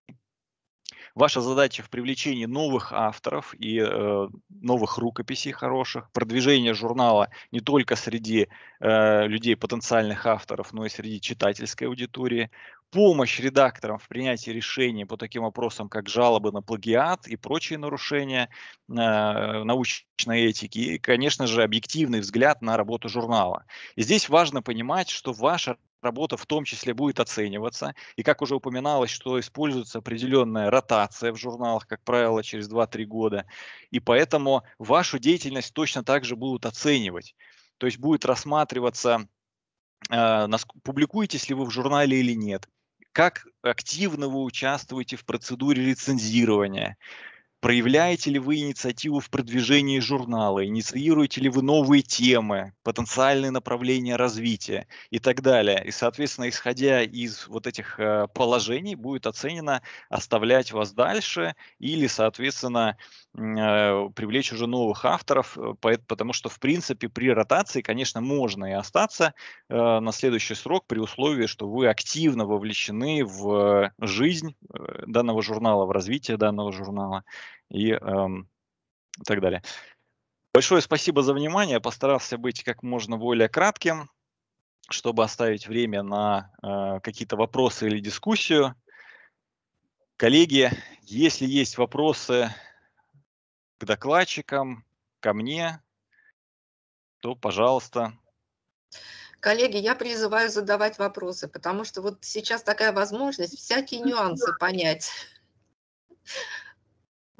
Ваша задача в привлечении новых авторов и э, новых рукописей хороших, продвижение журнала не только среди э, людей потенциальных авторов, но и среди читательской аудитории, помощь редакторам в принятии решений по таким вопросам, как жалобы на плагиат и прочие нарушения э, научной этики, и, конечно же, объективный взгляд на работу журнала. И здесь важно понимать, что ваша работа в том числе будет оцениваться. И как уже упоминалось, что используется определенная ротация в журналах, как правило, через 2-3 года. И поэтому вашу деятельность точно так же будут оценивать. То есть будет рассматриваться, э, публикуетесь ли вы в журнале или нет, как активно вы участвуете в процедуре рецензирования, Проявляете ли вы инициативу в продвижении журнала, инициируете ли вы новые темы, потенциальные направления развития и так далее. И, соответственно, исходя из вот этих э, положений, будет оценено оставлять вас дальше или, соответственно, э, привлечь уже новых авторов, э, потому что, в принципе, при ротации, конечно, можно и остаться на следующий срок при условии, что вы активно вовлечены в жизнь данного журнала, в развитие данного журнала и эм, так далее. Большое спасибо за внимание. Постарался быть как можно более кратким, чтобы оставить время на э, какие-то вопросы или дискуссию. Коллеги, если есть вопросы к докладчикам, ко мне, то, пожалуйста. Коллеги, я призываю задавать вопросы, потому что вот сейчас такая возможность всякие нюансы понять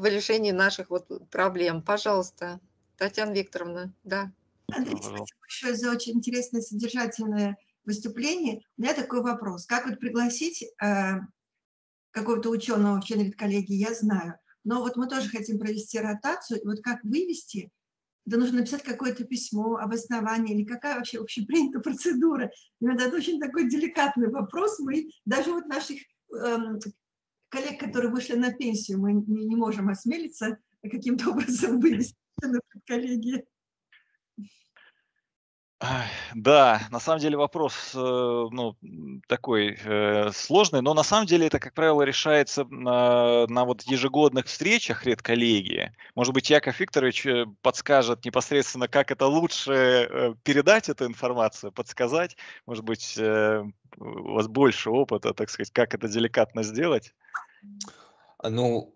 в решении наших вот проблем. Пожалуйста, Татьяна Викторовна, да. Андрей, спасибо большое за очень интересное, содержательное выступление. У меня такой вопрос. Как вот пригласить э, какого-то ученого в член редколлегии, я знаю. Но вот мы тоже хотим провести ротацию. И вот как вывести, да нужно написать какое-то письмо, обоснование, или какая вообще общепринятая (laughs) процедура. И вот это очень такой деликатный вопрос. Мы даже вот наших эм, коллег, которые вышли на пенсию, мы не, не можем осмелиться каким-то (laughs) образом вывести на коллеги. Да, на самом деле вопрос э, ну, такой э, сложный, но на самом деле это, как правило, решается на, на вот ежегодных встречах редколлегии. Может быть, Яков Викторович э, подскажет непосредственно, как это лучше передать эту информацию, подсказать. Может быть, у вас больше опыта, так сказать, как это деликатно сделать? Ну,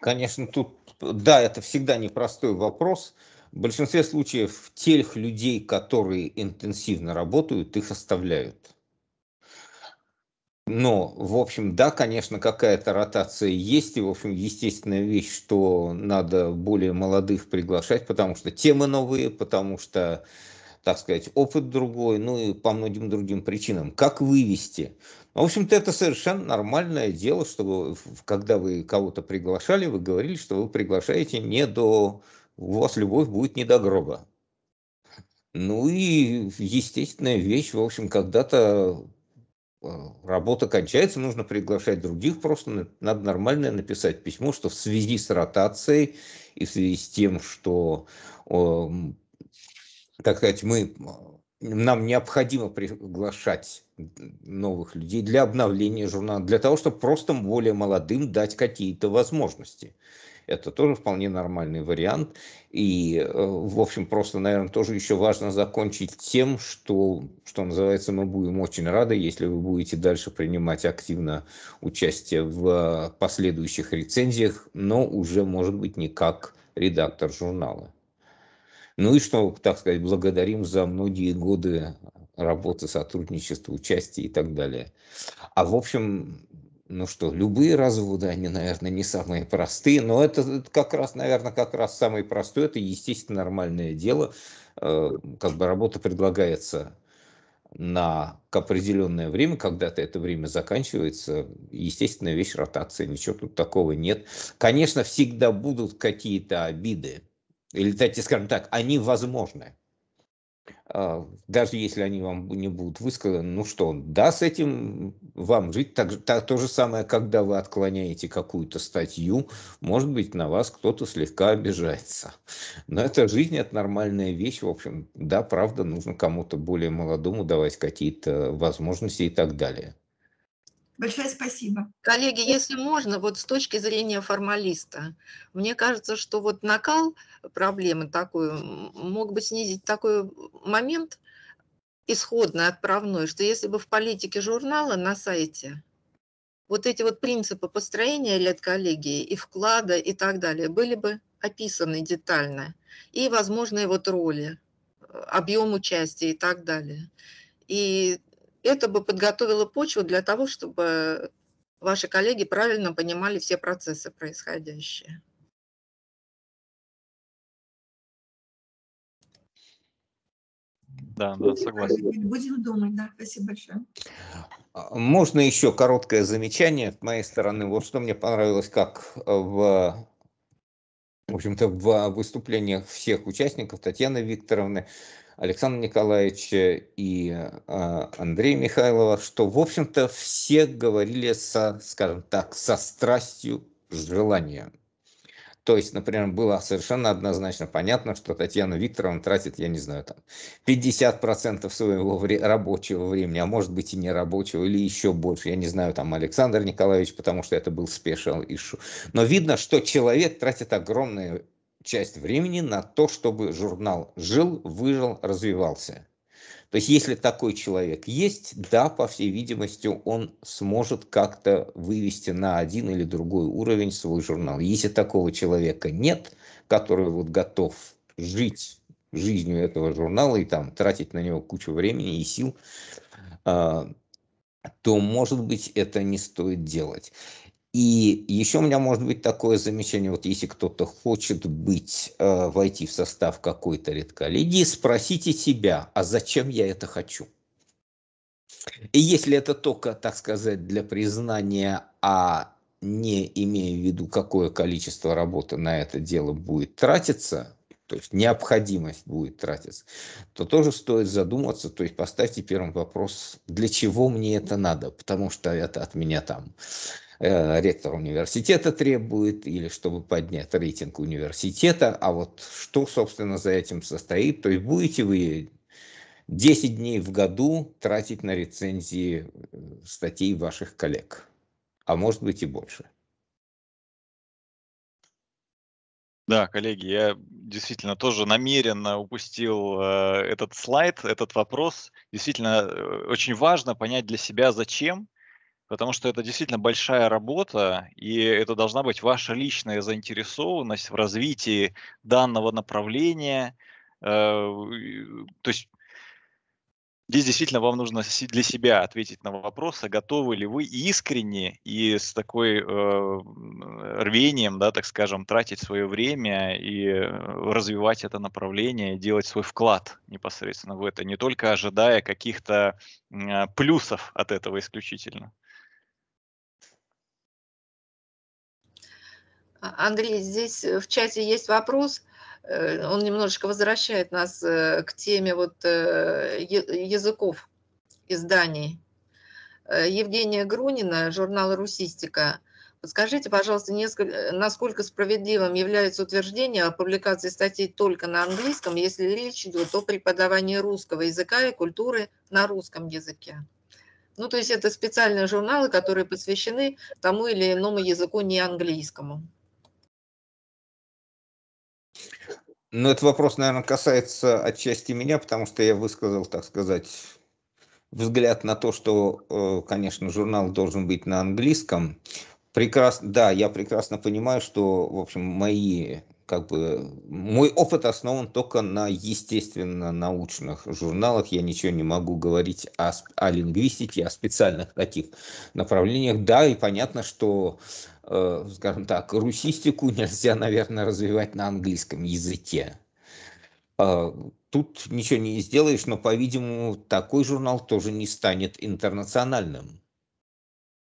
конечно, тут, да, это всегда непростой вопрос. В большинстве случаев тех людей, которые интенсивно работают, их оставляют. Но, в общем, да, конечно, какая-то ротация есть, и, в общем, естественная вещь, что надо более молодых приглашать, потому что темы новые, потому что, так сказать, опыт другой, ну и по многим другим причинам. Как вывести? В общем-то, это совершенно нормальное дело, что когда вы кого-то приглашали, вы говорили, что вы приглашаете не до у вас любовь будет не до гроба. Ну и естественная вещь, в общем, когда-то э, работа кончается, нужно приглашать других, просто надо нормально написать письмо, что в связи с ротацией и в связи с тем, что, так сказать, мы, нам необходимо приглашать новых людей для обновления журнала, для того, чтобы просто более молодым дать какие-то возможности. Это тоже вполне нормальный вариант. И, э, в общем, просто, наверное, тоже еще важно закончить тем, что, что называется, мы будем очень рады, если вы будете дальше принимать активно участие в последующих рецензиях, но уже, может быть, не как редактор журнала. Ну и что, так сказать, благодарим за многие годы работы, сотрудничества, участия и так далее. А в общем, ну что, любые разводы, они, наверное, не самые простые, но это как раз, наверное, как раз самый простой, это, естественно, нормальное дело. Э, как бы работа предлагается на определенное время, когда-то это время заканчивается, естественно, вещь ротация, ничего тут такого нет. Конечно, всегда будут какие-то обиды, или, давайте скажем так, они возможны. А, даже если они вам не будут высказаны, ну что, да, с этим вам жить. Так, так, то же самое, когда вы отклоняете какую-то статью, может быть, на вас кто-то слегка обижается. Но это жизнь, это нормальная вещь. В общем, да, правда, нужно кому-то более молодому давать какие-то возможности и так далее. Большое спасибо. Коллеги, если можно, вот с точки зрения формалиста, мне кажется, что вот накал проблемы такой мог бы снизить такой момент исходный, отправной, что если бы в политике журнала на сайте вот эти вот принципы построения лет коллегии и вклада и так далее были бы описаны детально, и возможные вот роли, объем участия и так далее. И это бы подготовило почву для того, чтобы ваши коллеги правильно понимали все процессы происходящие. Да, да, согласен. Будем думать, да, спасибо большое. А, можно еще короткое замечание с моей стороны. Вот что мне понравилось, как в, в общем-то, в выступлениях всех участников Татьяны Викторовны, Александра Николаевича и а, Андрея Михайлова, что, в общем-то, все говорили со, скажем так, со страстью, с желанием. То есть, например, было совершенно однозначно понятно, что Татьяна Викторовна тратит, я не знаю, там 50% своего вре- рабочего времени, а может быть и не рабочего, или еще больше, я не знаю, там Александр Николаевич, потому что это был спешл issue. Но видно, что человек тратит огромное часть времени на то, чтобы журнал жил, выжил, развивался. То есть, если такой человек есть, да, по всей видимости, он сможет как-то вывести на один или другой уровень свой журнал. Если такого человека нет, который вот готов жить жизнью этого журнала и там тратить на него кучу времени и сил, а, то, может быть, это не стоит делать. И еще у меня может быть такое замечание, вот если кто-то хочет быть, э, войти в состав какой-то редколлегии, спросите себя, а зачем я это хочу? И если это только, так сказать, для признания, а не имея в виду, какое количество работы на это дело будет тратиться, то есть необходимость будет тратиться, то тоже стоит задуматься, то есть поставьте первым вопрос, для чего мне это надо, потому что это от меня там Э, ректор университета требует, или чтобы поднять рейтинг университета, а вот что, собственно, за этим состоит, то есть будете вы 10 дней в году тратить на рецензии э, статей ваших коллег, а может быть и больше. Да, коллеги, я действительно тоже намеренно упустил э, этот слайд, этот вопрос. Действительно, э, очень важно понять для себя, зачем потому что это действительно большая работа, и это должна быть ваша личная заинтересованность в развитии данного направления. Э, то есть здесь действительно вам нужно для себя ответить на вопрос, а готовы ли вы искренне и с такой э, рвением, да, так скажем, тратить свое время и э, развивать это направление, делать свой вклад непосредственно в это, не только ожидая каких-то плюсов от этого исключительно. Андрей, здесь э, в чате есть вопрос, э, он немножечко возвращает нас э, к теме вот языков изданий. Евгения Грунина, журнал «Русистика». Подскажите, пожалуйста, несколько, насколько справедливым является утверждение о публикации статей только на английском, если речь идет о преподавании русского языка и культуры на русском языке? Ну, то есть это специальные журналы, которые посвящены тому или иному языку не английскому. Ну, этот вопрос, наверное, касается отчасти меня, потому что я высказал, так сказать, взгляд на то, что, э, конечно, журнал должен быть на английском. Прекрасно, да, я прекрасно понимаю, что, в общем, мои как бы мой опыт основан только на естественно-научных журналах. Я ничего не могу говорить о, о лингвистике, о специальных таких направлениях. Да, и понятно, что, э, скажем так, русистику нельзя, наверное, развивать на английском языке. Э, тут ничего не сделаешь, но, по-видимому, такой журнал тоже не станет интернациональным.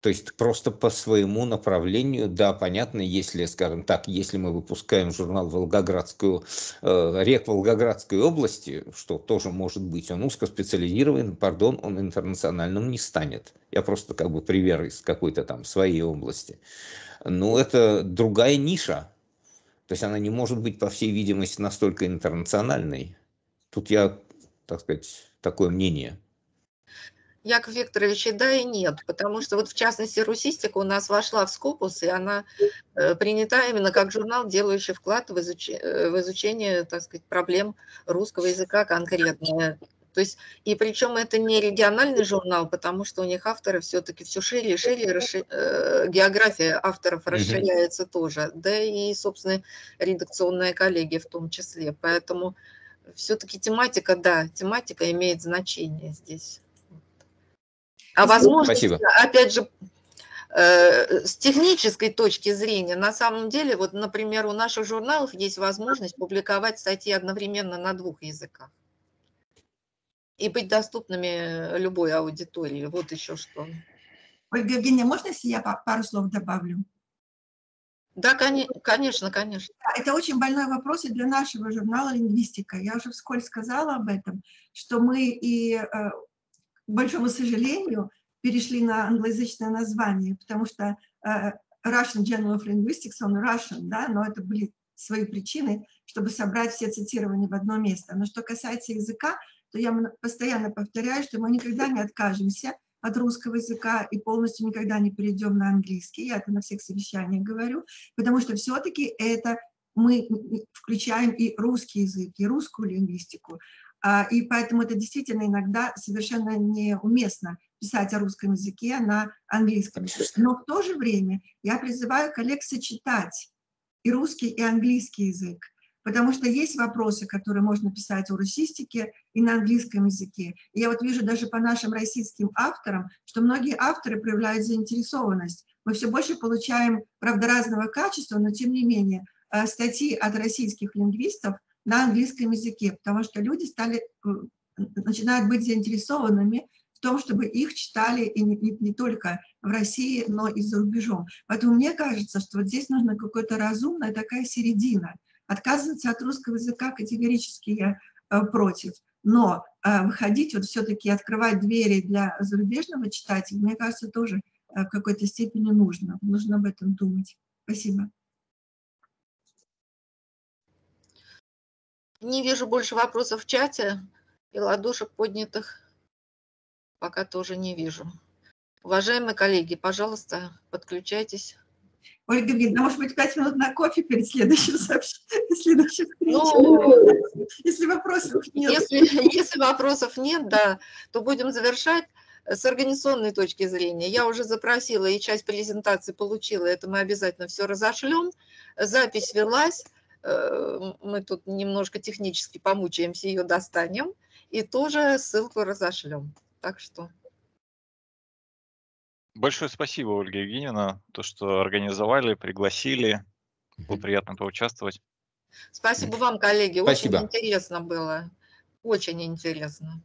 То есть просто по своему направлению, да, понятно, если, скажем так, если мы выпускаем журнал Волгоградскую, э, рек Волгоградской области, что тоже может быть, он узкоспециализированный, пардон, он интернациональным не станет. Я просто как бы пример из какой-то там своей области. Но это другая ниша. То есть она не может быть, по всей видимости, настолько интернациональной. Тут я, так сказать, такое мнение. Яков Викторович, и да, и нет, потому что вот в частности русистика у нас вошла в Скопус, и она э, принята именно как журнал, делающий вклад в, изуч... Э, в изучение, так сказать, проблем русского языка конкретно. То есть, и причем это не региональный журнал, потому что у них авторы все-таки все шире и шире, расшир... э, география авторов расширяется mm-hmm. тоже, да и, собственно, редакционная коллегия в том числе. Поэтому все-таки тематика, да, тематика имеет значение здесь. А возможно, Спасибо. опять же, э, с технической точки зрения, на самом деле, вот, например, у наших журналов есть возможность публиковать статьи одновременно на двух языках и быть доступными любой аудитории. Вот еще что. Ольга Евгения, можно, если я пару слов добавлю? Да, конечно, конечно. Это очень больной вопрос и для нашего журнала «Лингвистика». Я уже вскользь сказала об этом, что мы и э, к большому сожалению, перешли на англоязычное название, потому что uh, Russian Journal of Linguistics, он Russian, да, но это были свои причины, чтобы собрать все цитирования в одно место. Но что касается языка, то я постоянно повторяю, что мы никогда не откажемся от русского языка и полностью никогда не перейдем на английский. Я это на всех совещаниях говорю, потому что все-таки это мы включаем и русский язык, и русскую лингвистику. А, и поэтому это действительно иногда совершенно неуместно писать о русском языке на английском. Но в то же время я призываю коллег сочетать и русский, и английский язык, потому что есть вопросы, которые можно писать о русистике и на английском языке. И я вот вижу даже по нашим российским авторам, что многие авторы проявляют заинтересованность. Мы все больше получаем, правда, разного качества, но тем не менее, э, статьи от российских лингвистов на английском языке, потому что люди стали, э, начинают быть заинтересованными в том, чтобы их читали и не, не, не только в России, но и за рубежом. Поэтому мне кажется, что вот здесь нужна какая-то разумная такая середина. Отказываться от русского языка категорически я э, против. Но э, выходить, вот все-таки открывать двери для зарубежного читателя, мне кажется, тоже э, в какой-то степени нужно. Нужно об этом думать. Спасибо. Не вижу больше вопросов в чате и ладошек поднятых пока тоже не вижу. Уважаемые коллеги, пожалуйста, подключайтесь. Ольга Евгеньевна, может быть, пять минут на кофе перед следующим сообщением? (laughs) Ну, если вопросов нет. Если, если вопросов нет, да, то будем завершать. С организационной точки зрения я уже запросила и часть презентации получила, это мы обязательно все разошлем. Запись велась, мы тут немножко технически помучаемся, ее достанем и тоже ссылку разошлем. Так что... Большое спасибо, Ольга Евгеньевна, то, что организовали, пригласили. Было приятно поучаствовать. Спасибо вам, коллеги. Спасибо. Очень интересно было. Очень интересно.